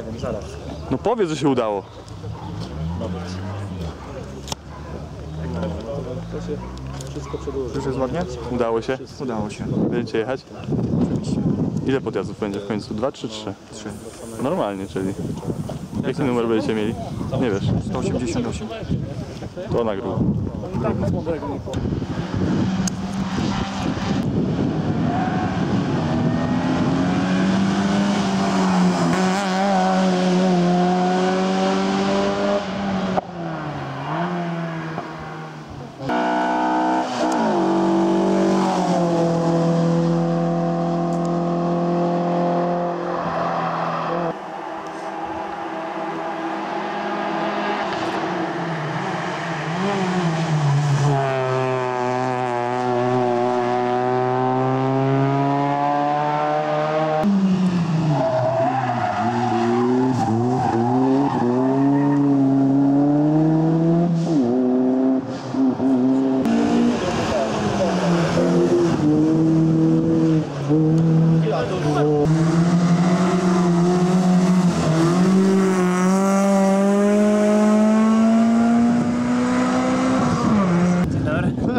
Nie wiem, zaraz. No powiedz, że się udało. To się wszystko przedłuży. Już jest ładnie? Udało się? Udało się. Będziecie jechać? Ile podjazdów będzie w końcu? Dwa czy trzy? Trzy. Normalnie, czyli. Jaki numer będziecie mieli? Nie wiesz. 188. To na grubo.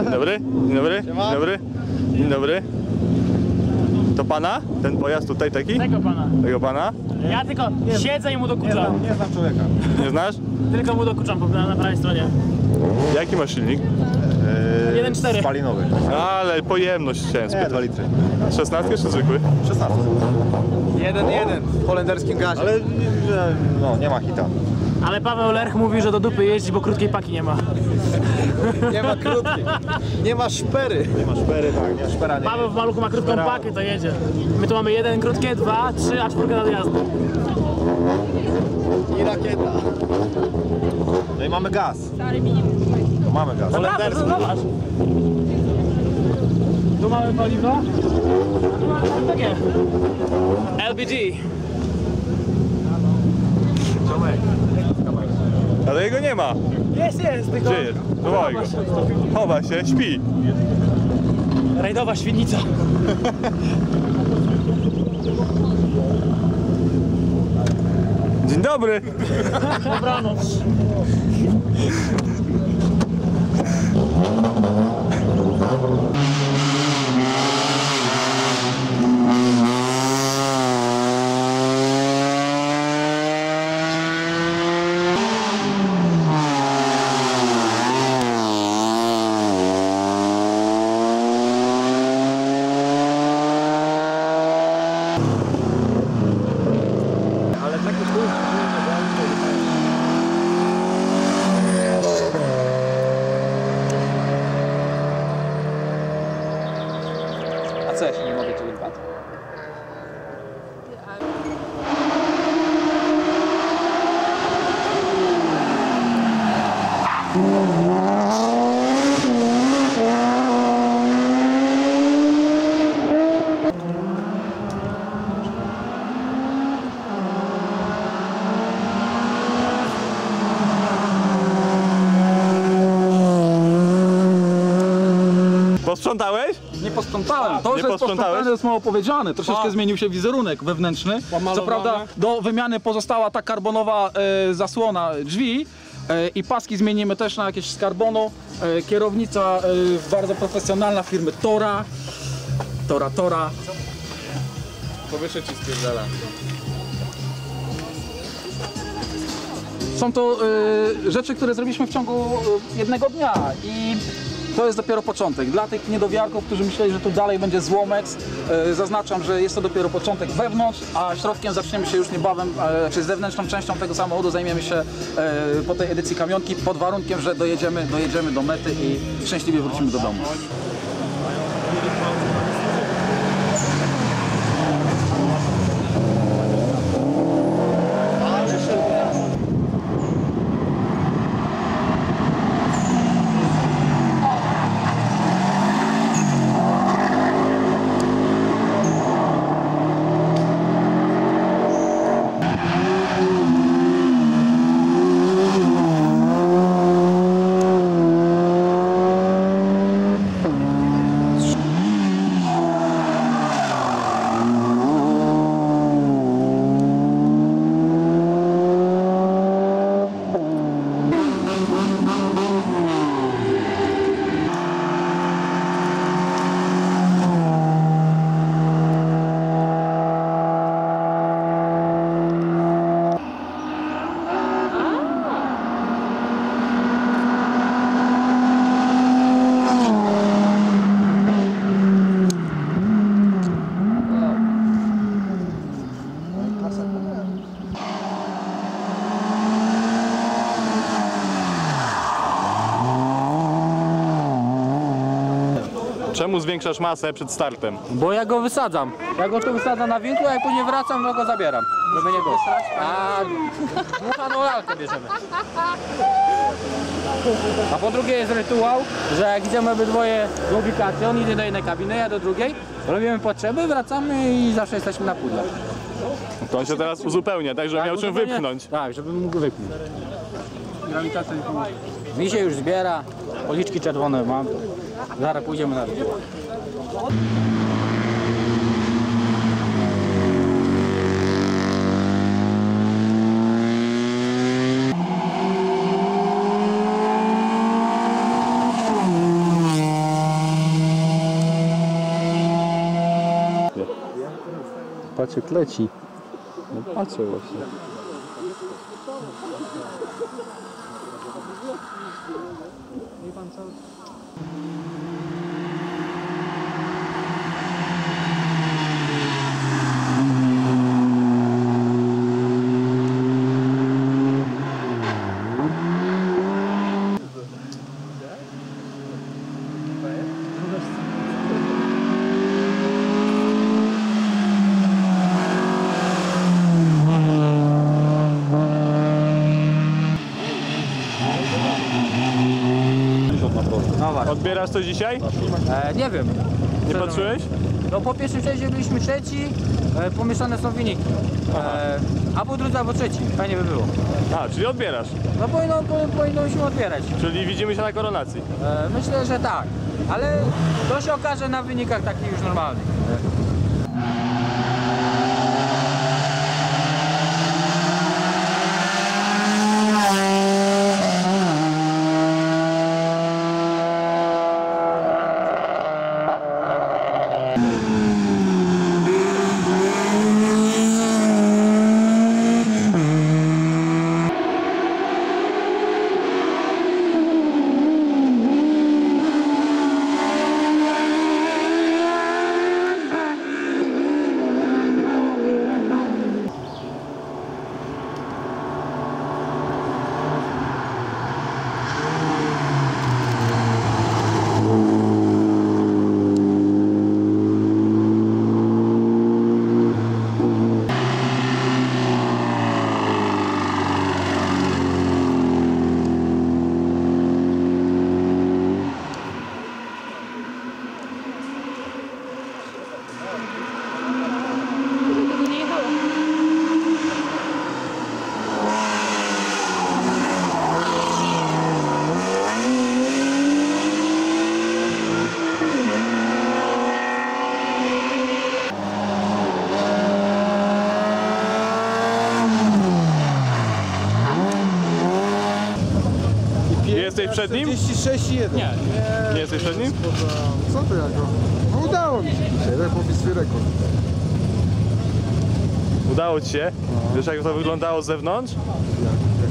Dzień dobry. Dzień dobry. Dzień dobry. Dzień dobry. Dzień dobry. To pana? Ten pojazd tutaj taki? Tego pana. Tego pana? Ja tylko siedzę i mu dokuczam. Nie znam człowieka. Nie znasz? Tylko mu dokuczam po- na, na prawej stronie. Jaki masz silnik? 1,4. Spalinowy. Ale pojemność chciałem Nie, spytać. 2 litry. 16 czy zwykły? 16. 1-1 w holenderskim gazie. Ale no, nie ma hita. Ale Paweł Lerch mówi, że do dupy jeździ, bo krótkiej paki nie ma. Nie ma krótkiej. Nie ma szpery. Nie ma szpery, tak, nie, szpera nie Paweł w maluchu ma krótką Szpera- pakę, to jedzie. My tu mamy jeden krótkie, dwa, trzy, a czwórkę na dojazdy. I rakieta. No i mamy gaz. To mamy gaz. Naprawdę, to zobacz. Tu mamy paliwo, a tu mamy takie. LPG. Ale jego nie ma. Jest, jest, tylko... Gdzie jest? Wołaj go. Chowa się, śpi. Rajdowa świdnica. [LAUGHS] Dzień dobry. Dobranoc. Ale A co, ja się nie mogę czegoś bać? Posprzątałeś? Nie posprzątałem. To, że posprzątane jest mało powiedziane. Troszeczkę zmienił się wizerunek wewnętrzny. Co prawda do wymiany pozostała ta karbonowa e, zasłona drzwi. E, I paski zmienimy też na jakieś z karbonu. E, kierownica e, bardzo profesjonalna firmy Tora. Tora, Tora. Powietrze ci spierdala. Są to rzeczy, które zrobiliśmy w ciągu jednego dnia i to jest dopiero początek. Dla tych niedowiarków, którzy myśleli, że tu dalej będzie złomek, y, zaznaczam, że jest to dopiero początek wewnątrz, a środkiem zaczniemy się już niebawem, y, czy zewnętrzną częścią tego samochodu zajmiemy się y, po tej edycji kamionki pod warunkiem, że dojedziemy, dojedziemy do mety i szczęśliwie wrócimy do domu. Czemu zwiększasz masę przed startem? Bo ja go wysadzam. Ja go tu wysadzam na winklu, a jak później wracam, to go zabieram. Żeby nie było. A dmuchaną lalkę bierzemy. A po drugie jest rytuał, że jak idziemy obydwoje do ubikacji, on idzie do jednej kabiny, ja do drugiej, robimy potrzeby, wracamy i zawsze jesteśmy na pudle. To on się teraz uzupełnia, tak, żeby miał czym uzupełnienie- wypchnąć. Tak, żeby mógł wypchnąć. Mi się już zbiera, policzki czerwone mam. Zaraz pójdziemy na rytuał. Leci. No patrzę właśnie. To dzisiaj? E, nie wiem. Nie patrzyłeś? No po pierwszym przejściu byliśmy trzeci, e, pomieszane są wyniki. E, albo drugi, albo trzeci. Fajnie by było. A, czyli odbierasz. No powinno, po- powinnośmy odbierać. Czyli widzimy się na koronacji. E, myślę, że tak. Ale to się okaże na wynikach takich już normalnych. Przed nim? 46,1. Nie. Nie jesteś przed nim? Co to jako? No udało mi się dzisiaj, tak swój rekord. Udało ci się? Wiesz jak to wyglądało z zewnątrz?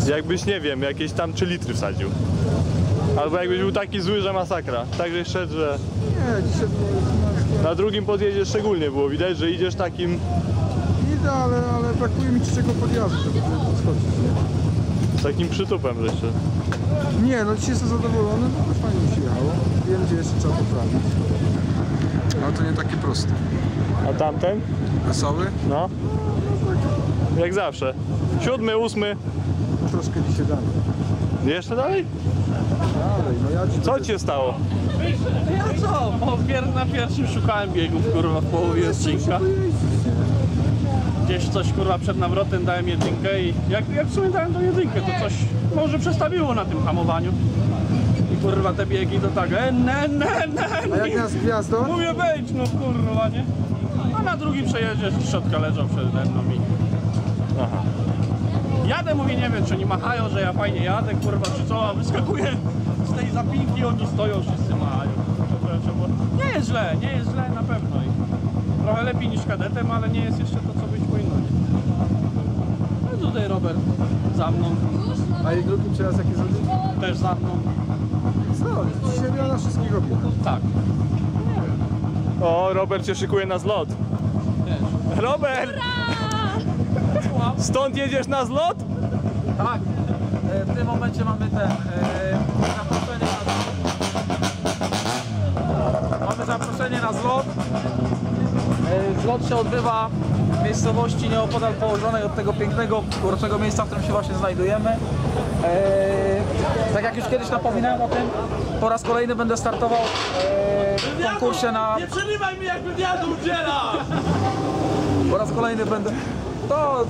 Jakbyś, nie wiem, jakieś tam 3 litry wsadził. Albo jakbyś był taki zły, że masakra. Tak, że szedł, że Nie, dzisiaj było na drugim podjeździe szczególnie było widać, że idziesz takim idę, ale, ale brakuje mi trzeciego podjazdu, żeby podskoczyć. z takim przytupem jeszcze. Nie, no dzisiaj jestem zadowolony, bo to fajnie mi się jechało. Wiem, gdzie jeszcze trzeba poprawić. Ale to nie takie proste. A tamten? Wesoły? No. Jak zawsze. Siódmy, ósmy. Troszkę dzisiaj dalej. Jeszcze dalej? Dalej, no ja ci... Co ci się stało? Ja co? Bo pier- na pierwszym szukałem biegów, kurwa, w połowie odcinka. Gdzieś coś, kurwa, przed nawrotem dałem jedynkę i jak, jak w sumie dałem tą jedynkę, to coś może przestawiło na tym hamowaniu. I kurwa, te biegi to tak, e, ne, ne, ne, A jak nas gwiazdo? Mówię, wejdź, no kurwa, nie? A na drugim przejeździe szczotka leżał przede mną i... Aha. Jadę, mówię, nie wiem, czy oni machają, że ja fajnie jadę, kurwa, czy co, a wyskakuję z tej zapinki, oni stoją, wszyscy machają. Nie jest źle, nie jest źle na pewno. I trochę lepiej niż kadetem, ale nie jest jeszcze to, co być powinno. Nie? No tutaj Robert za mną. A i drugi przejazd jaki zrobił? Też za mną. Co? Dzisiaj miał na wszystkich objechać. Tak. O, Robert się szykuje na zlot. Robert! Stąd jedziesz na zlot? Tak. E, W tym momencie mamy ten e, zaproszenie na Mamy zaproszenie na zlot. E, Zlot się odbywa w miejscowości nieopodal położonej od tego pięknego, uroczego miejsca, w którym się właśnie znajdujemy. E, tak jak już kiedyś napominałem o tym, po raz kolejny będę startował e, w konkursie na... Nie przerywaj mi jak wywiadu udziela! Po raz kolejny będę. To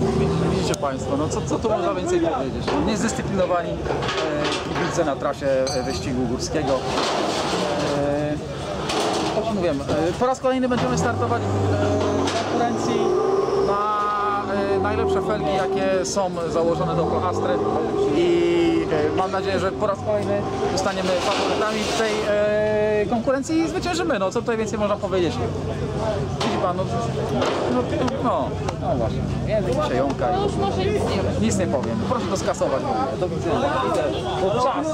widzicie Państwo, no co, co tu można więcej powiedzieć? Niezdyscyplinowani e, kibice na trasie e, wyścigu górskiego. Mówiłem, po raz kolejny będziemy startować w e, konkurencji najlepsze felgi, jakie są założone do Astry i e, mam nadzieję, że po raz kolejny zostaniemy faworytami w tej e, konkurencji i zwyciężymy. No co tutaj więcej można powiedzieć? Widzi Pan, no, no, no No właśnie, język No i nic nie powiem. Proszę to skasować. Do widzenia. Czas.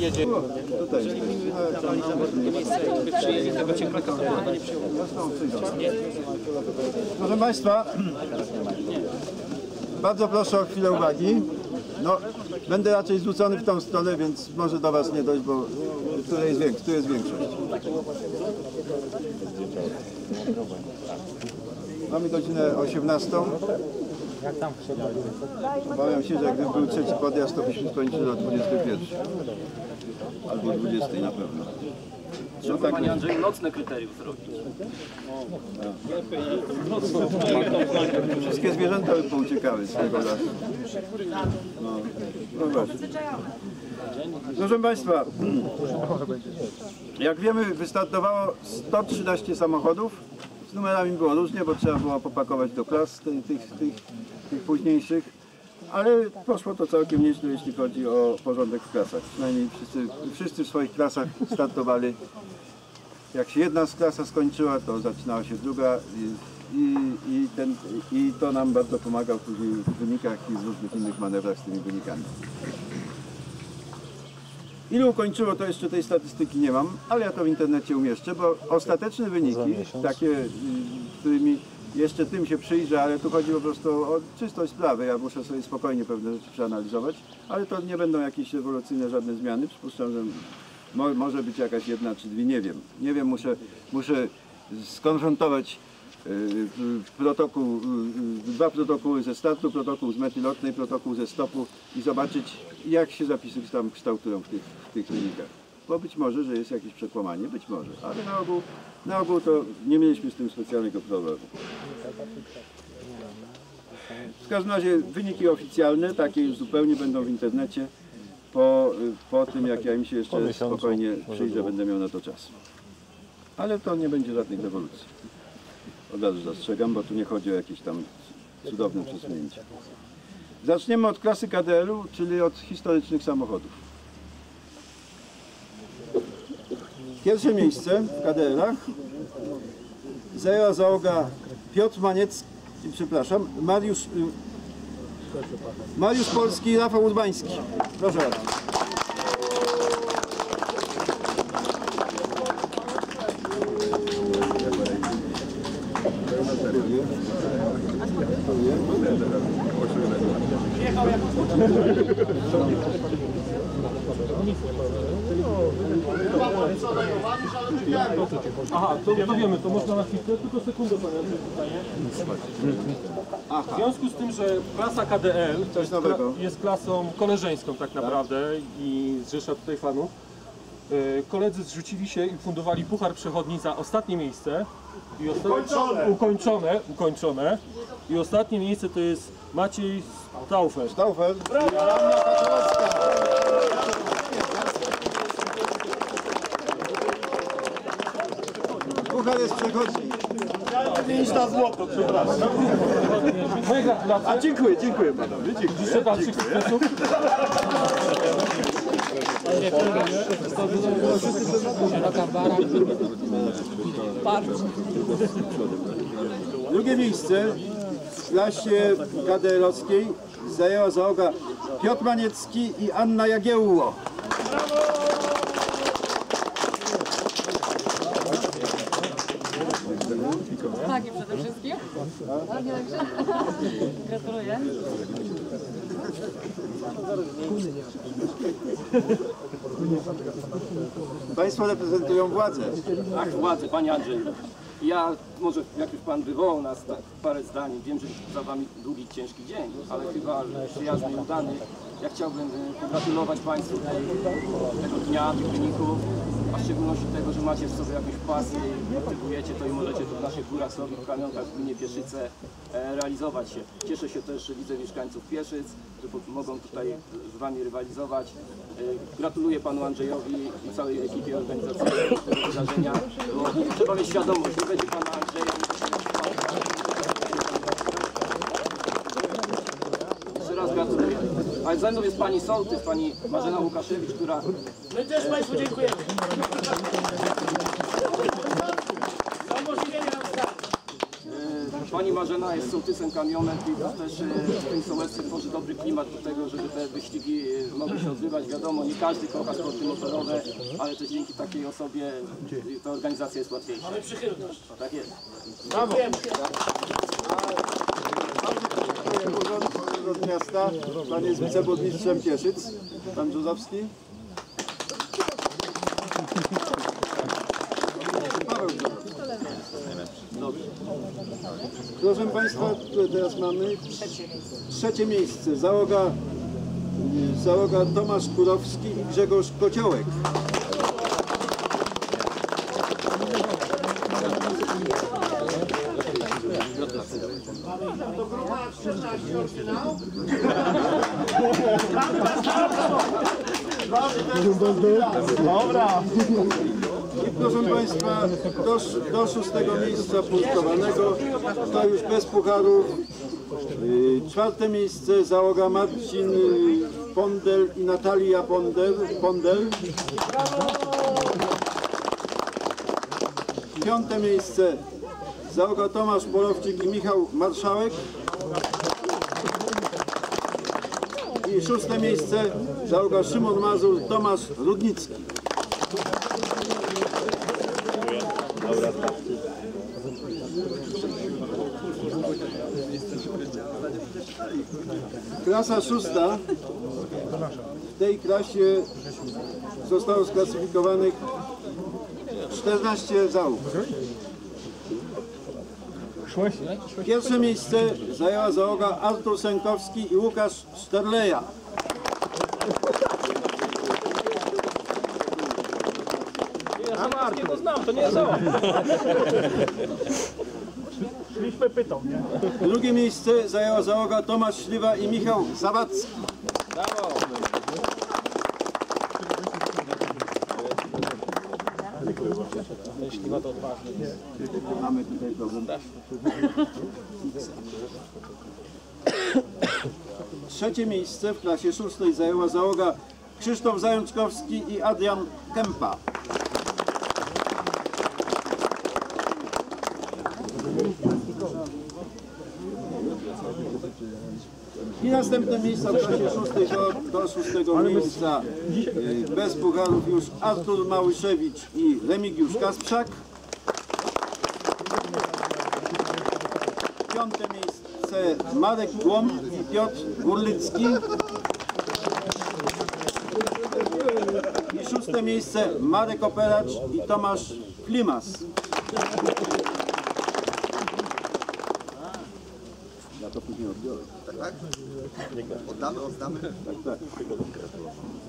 Jedzie. Proszę Państwa, bardzo proszę o chwilę uwagi. No, będę raczej zwrócony w tą stronę, więc może do Was nie dojść, bo tu jest, większość, tu jest większość. Mamy godzinę 18. Obawiam się, że jak gdyby był trzeci podjazd, to byśmy skończyli o 21. Albo 20 na pewno. No tak, Panie Andrzeju, nocne kryterium zrobić. Wszystkie zwierzęta by pouciekały z tego lasu. No, no właśnie. Proszę Państwa, jak wiemy wystartowało 113 samochodów. Z numerami było różnie, bo trzeba było popakować do klas tych, tych, tych, tych późniejszych. Ale poszło to całkiem nieźle, jeśli chodzi o porządek w klasach. Przynajmniej wszyscy, wszyscy w swoich klasach startowali. Jak się jedna z klasa skończyła, to zaczynała się druga i, i, i, ten, i to nam bardzo pomaga później w wynikach i w różnych innych manewrach z tymi wynikami. Ilu ukończyło, to jeszcze tej statystyki nie mam, ale ja to w internecie umieszczę, bo ostateczne wyniki, takie, y, którymi jeszcze tym się przyjrzę, ale tu chodzi po prostu o czystość sprawy, ja muszę sobie spokojnie pewne rzeczy przeanalizować, ale to nie będą jakieś rewolucyjne żadne zmiany, przypuszczam, że mo, może być jakaś jedna czy dwie, nie wiem. Nie wiem, muszę, muszę skonfrontować protokół, y, dwa protokoły ze startu, protokół z mety lotnej, protokół ze stopu i zobaczyć jak się zapisy tam kształtują w tych, w tych wynikach. Bo być może, że jest jakieś przekłamanie, być może, ale na ogół, na ogół to nie mieliśmy z tym specjalnego problemu. W każdym razie wyniki oficjalne, takie już zupełnie będą w internecie. Po, po tym jak ja im się jeszcze spokojnie przyjrzę, będę miał na to czas. Ale to nie będzie żadnych rewolucji. Od razu zastrzegam, bo tu nie chodzi o jakieś tam cudowne przesunięcie. Zaczniemy od klasy KDL-u, czyli od historycznych samochodów. Pierwsze miejsce w KDL-ach zajęła załoga Piotr Maniecki, przepraszam, Mariusz, y, Mariusz Polski i Rafał Urbański. Proszę bardzo. Aha, to, to wiemy, to można na chwilę, tylko sekundę panie pytanie. W związku z tym, że klasa KDL to jest, kla- jest klasą koleżeńską tak naprawdę i zrzesza tutaj fanów, e, koledzy zrzucili się i fundowali puchar przechodni za ostatnie miejsce. I Ukończone. ukończone! Ukończone. I ostatnie miejsce to jest Maciej Staufer. Staufer. Puchar jest przechodni. 5 na złoto, przepraszam. Moje gratulacje. A dziękuję, dziękuję panowie. Dziękuję. Życzę sukcesów. Drugie miejsce w klasie kaderowskiej zajęła załoga Piotr Maniecki i Anna Jagiełło. Uwagi wszystkim. Gratuluję. Państwo reprezentują władzę. Tak, władzy, panie Andrzej. Ja, może jak już pan wywołał nas, tak parę zdań. Wiem, że za wami długi, ciężki dzień, ale chyba przyjazny i udany. Ja chciałbym e, pogratulować państwu tego dnia, tych wyników, a w szczególności tego, że macie w sobie jakąś pasję i motywujecie to i możecie to w naszych górach sobie w kamionkach w gminie Pieszyce e, realizować się. Cieszę się też, że widzę mieszkańców Pieszyc, że mogą tutaj z wami rywalizować. E, Gratuluję panu Andrzejowi i całej ekipie organizacyjnej tego wydarzenia, bo trzeba mieć świadomość, nie będzie pana Andrzeja, Jeszcze raz gratuluję. Ale ze mną jest pani sołtys, pani Marzena Łukaszewicz, która... My też Państwu dziękujemy. E, Pani Marzena jest sołtysem kamionem i też e, w tym sołectwie tworzy dobry klimat do tego, żeby te wyścigi e, mogły się odbywać. Wiadomo, nie każdy kocha sporty motorowe, ale też dzięki takiej osobie ta organizacja jest łatwiejsza. Mamy przychylność. Tak jest. Brawo. Urząd Miasta, pan jest wiceburmistrzem Pieszyc, pan Brzozowski. Paweł. Dobrze. Proszę Państwa, teraz mamy trzecie miejsce. Załoga, załoga Tomasz Kurowski i Grzegorz Kociołek. Grupa 14 oryginał. Dobra. Proszę Państwa, do, do szóstego miejsca punktowanego, to już bez pucharów. Y, Czwarte miejsce załoga Marcin Pondel i Natalia Pondel. Pondel. Piąte miejsce załoga Tomasz Polowczyk i Michał Marszałek. I szóste miejsce załoga Szymon Mazur, Tomasz Rudnicki. Klasa szósta. W tej klasie zostało sklasyfikowanych 14 załóg. Pierwsze miejsce zajęła załoga Artur Sękowski i Łukasz Szterleja. A Marku, to znam, to nie jest on. Szliśmy pytą, nie? Drugie miejsce zajęła załoga Tomasz Śliwa i Michał Zawadzki. Śliwa to odważny jest. Mamy tutaj problem. Trzecie miejsce w klasie szóstej zajęła załoga Krzysztof Zajączkowski i Adrian Kępa. I następne miejsca w klasie szóstej do, do szóstego miejsca y, bez pucharów już Artur Małyszewicz i Remigiusz Kasprzak. Piąte miejsce Marek Głom i Piotr Gurlicki. I szóste miejsce Marek Operacz i Tomasz Klimas. Ja to później odbiorę. Tak, tak? Oddamy, oddamy? Tak, tak.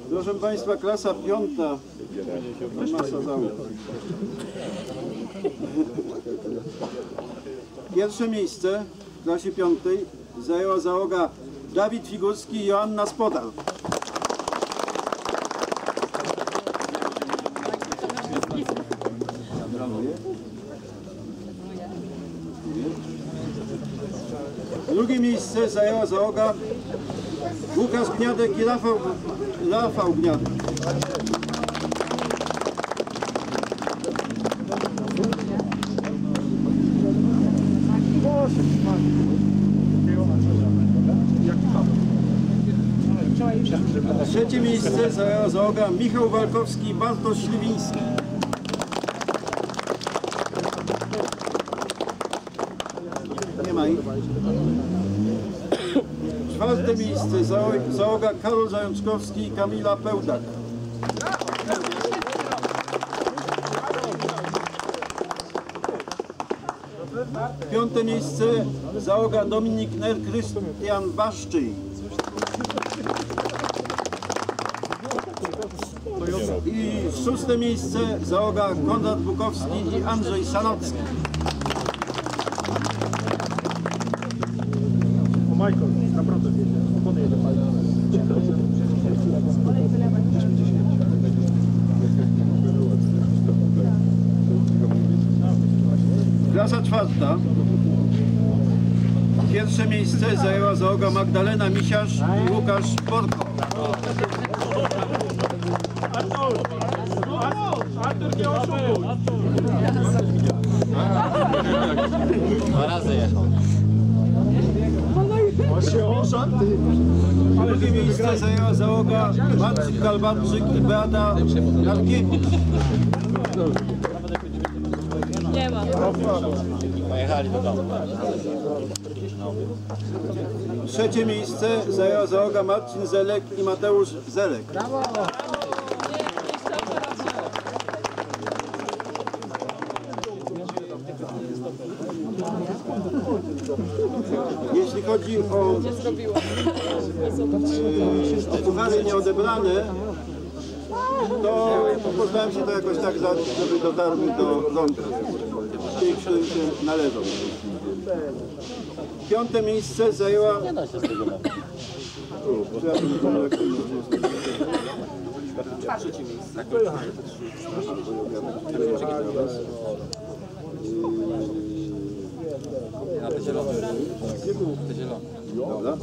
Proszę Państwa, klasa piąta. Masa załóg. Pierwsze miejsce w klasie piątej zajęła załoga Dawid Figurski i Joanna Spodar. Drugie miejsce zajęła załoga Łukasz Gniadek i Rafał, Rafał Gniadek. Trzecie miejsce zajęła załoga Michał Walkowski i Bartosz Śliwiński. Nie ma ich. Czwarte miejsce zało- załoga Karol Zajączkowski i Kamila Pełdak. Piąte miejsce załoga Dominik Ner, Krystian Baszczyj. I szóste miejsce załoga Konrad Bukowski i Andrzej Sanocki. O Michael, naprawdę opony jedzie Klasa czwarta. Pierwsze miejsce zajęła załoga Magdalena Misiarz i Łukasz Borko. Artur, nie oszukuj! Dwa razy jechał. Drugie miejsce zajęła załoga Marcin Galbarczyk i Beata Jarkiewicz. Nie ma. Pojechali do domu. Trzecie miejsce zajęła załoga Marcin Zelek i Mateusz Zelek. Jeśli chodzi o, o puchary nieodebrane, to postarałem się to jakoś tak zrobić, żeby dotarły do rąk tych, którym się należą. Piąte miejsce zajęła... Nie da się z tego Trzecie miejsce. Na te zielone. Te zielone. Dobra.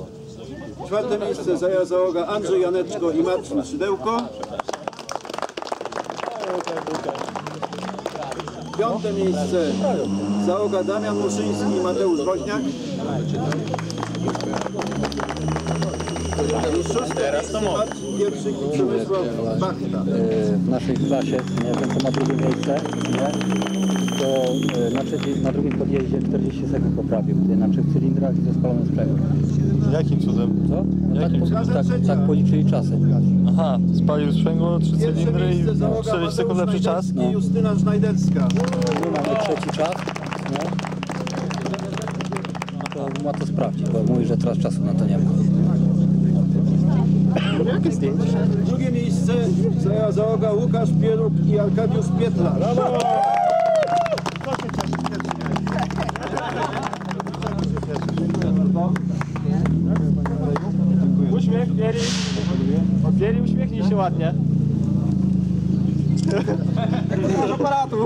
Czwarte miejsce zajęła załoga Andrzej Janeczko i Marcin Szydełko. Piąte miejsce załoga Damian Muszyński i Mateusz Woźniak. Gierczyk i Przemysław Bachta. w naszej klasie, nie, ten co ma drugie miejsce, nie, to e, na, trzeci, na drugim podjeździe 40 sekund poprawił, na trzech cylindrach i ze spalonym sprzęgłem. Jakim cudem? Co? No Jakim tak, cudem? tak, tak policzyli czasy. Aha, spalił sprzęgło, trzy cylindry i miejsce załoga 40 sekund lepszy czas. I Justyna Znajderska. My mamy trzeci czas, nie? To ma to sprawdzić, bo mówi, że teraz czasu na to nie ma. Drugie miejsce zajęła załoga Łukasz Pieruk i Arkadiusz Pietla. Uśmiech, Pieri. Pieri, uśmiechnij się ładnie. Masz aparatu.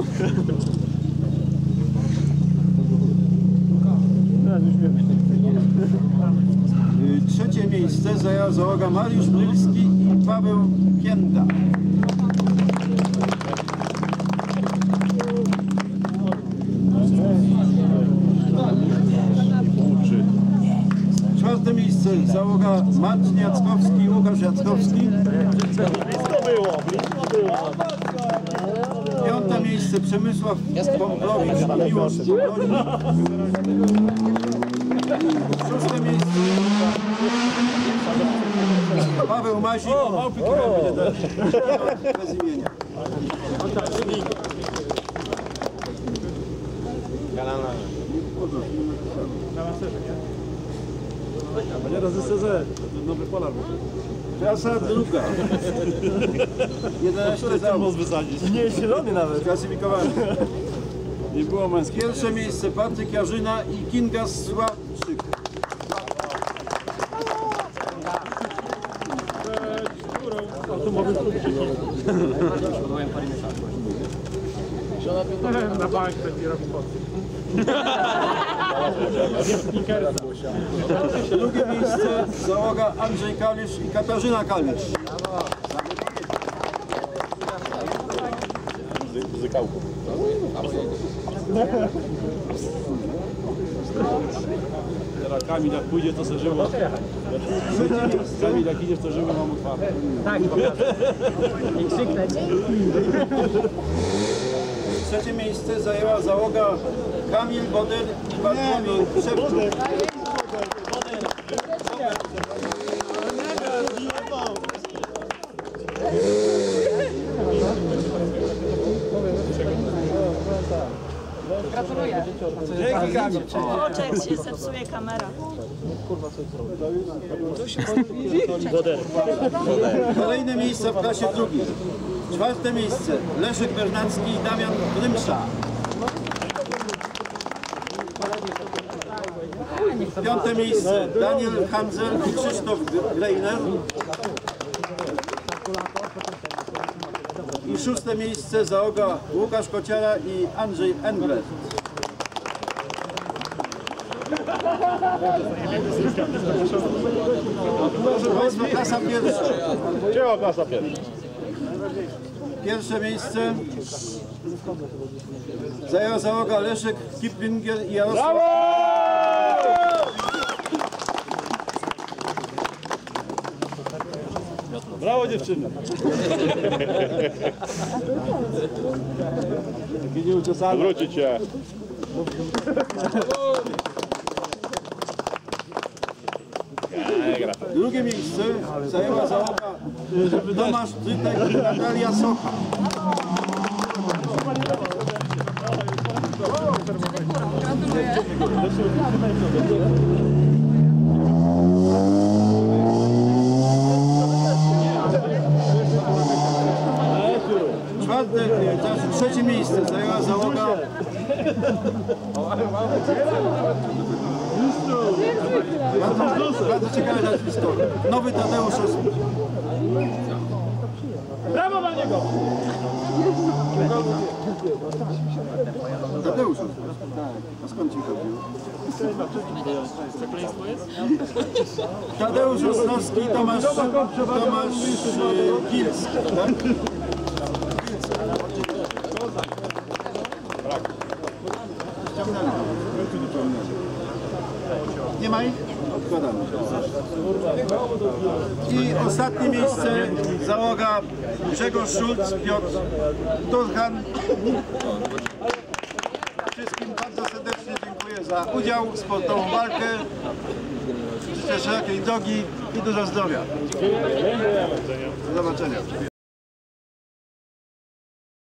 Trzecie miejsce zajęła załoga Mariusz Brylski i Paweł Pięta. Czwarte miejsce załoga Marcin Jackowski i Łukasz Jackowski. Blisko było, blisko było. Piąte miejsce Przemysław Bąbrowicz Miłosz. Szóste miejsce Paweł Mazik. O, małpy Bez imienia. Panie razy CZ, nowy polar. Klasa druga. [LAUGHS] 11 załóg. wysadzić. Nie jest zielony nawet. Sklasyfikowany. Nie było męskiego. Pierwsze miejsce Patryk Jarzyna i Kinga Sławczyk. Na bank będzie robił Drugie miejsce załoga Andrzej Kalisz i Katarzyna Kalisz. Zykałką. Teraz Kamil jak pójdzie, to se żyło. Kamil jak idziesz, to żyło mam otwarte. Tak, I krzyknę. Trzecie miejsce zajęła załoga Kamil Bodyr i Bartłomiej Szewczuk. Gratuluję. Dzięki Kamil. Oczek się zepsuje kamera. Kolejne miejsca w klasie drugiej. Czwarte miejsce Leszek Bernacki i Damian Grymsza. Piąte miejsce Daniel Hanzel i Krzysztof Greiner. I szóste miejsce załoga Łukasz Kociara i Andrzej Englert. Państwa, klasa pierwsza. Dzieła klasa pierwsza. Pierwsze miejsce zajęła załoga Leszek Kiplinger i Jarosław. Brawo dziewczyny. Takie nieuczesane. Wróci [LAUGHS] cię. Drugie miejsce zajęła załoga Tomasz Dzytek i Natalia Socha. Czwarte, nie, znaczy trzecie miejsce zajęła załoga bardzo, bardzo ciekawe nazwisko. Nowy Tadeusz Ostrowski. A skąd ci chodził? Tadeusz Ostrowski i Tomasz, Tomasz e, Kilski, tak? Nie ma ich? Odkładamy. I ostatnie miejsce załoga Grzegorz Szulc, Piotr Turhan. Wszystkim bardzo serdecznie dziękuję za udział, sportową walkę. Życzę szerokiej drogi i dużo zdrowia. Do zobaczenia.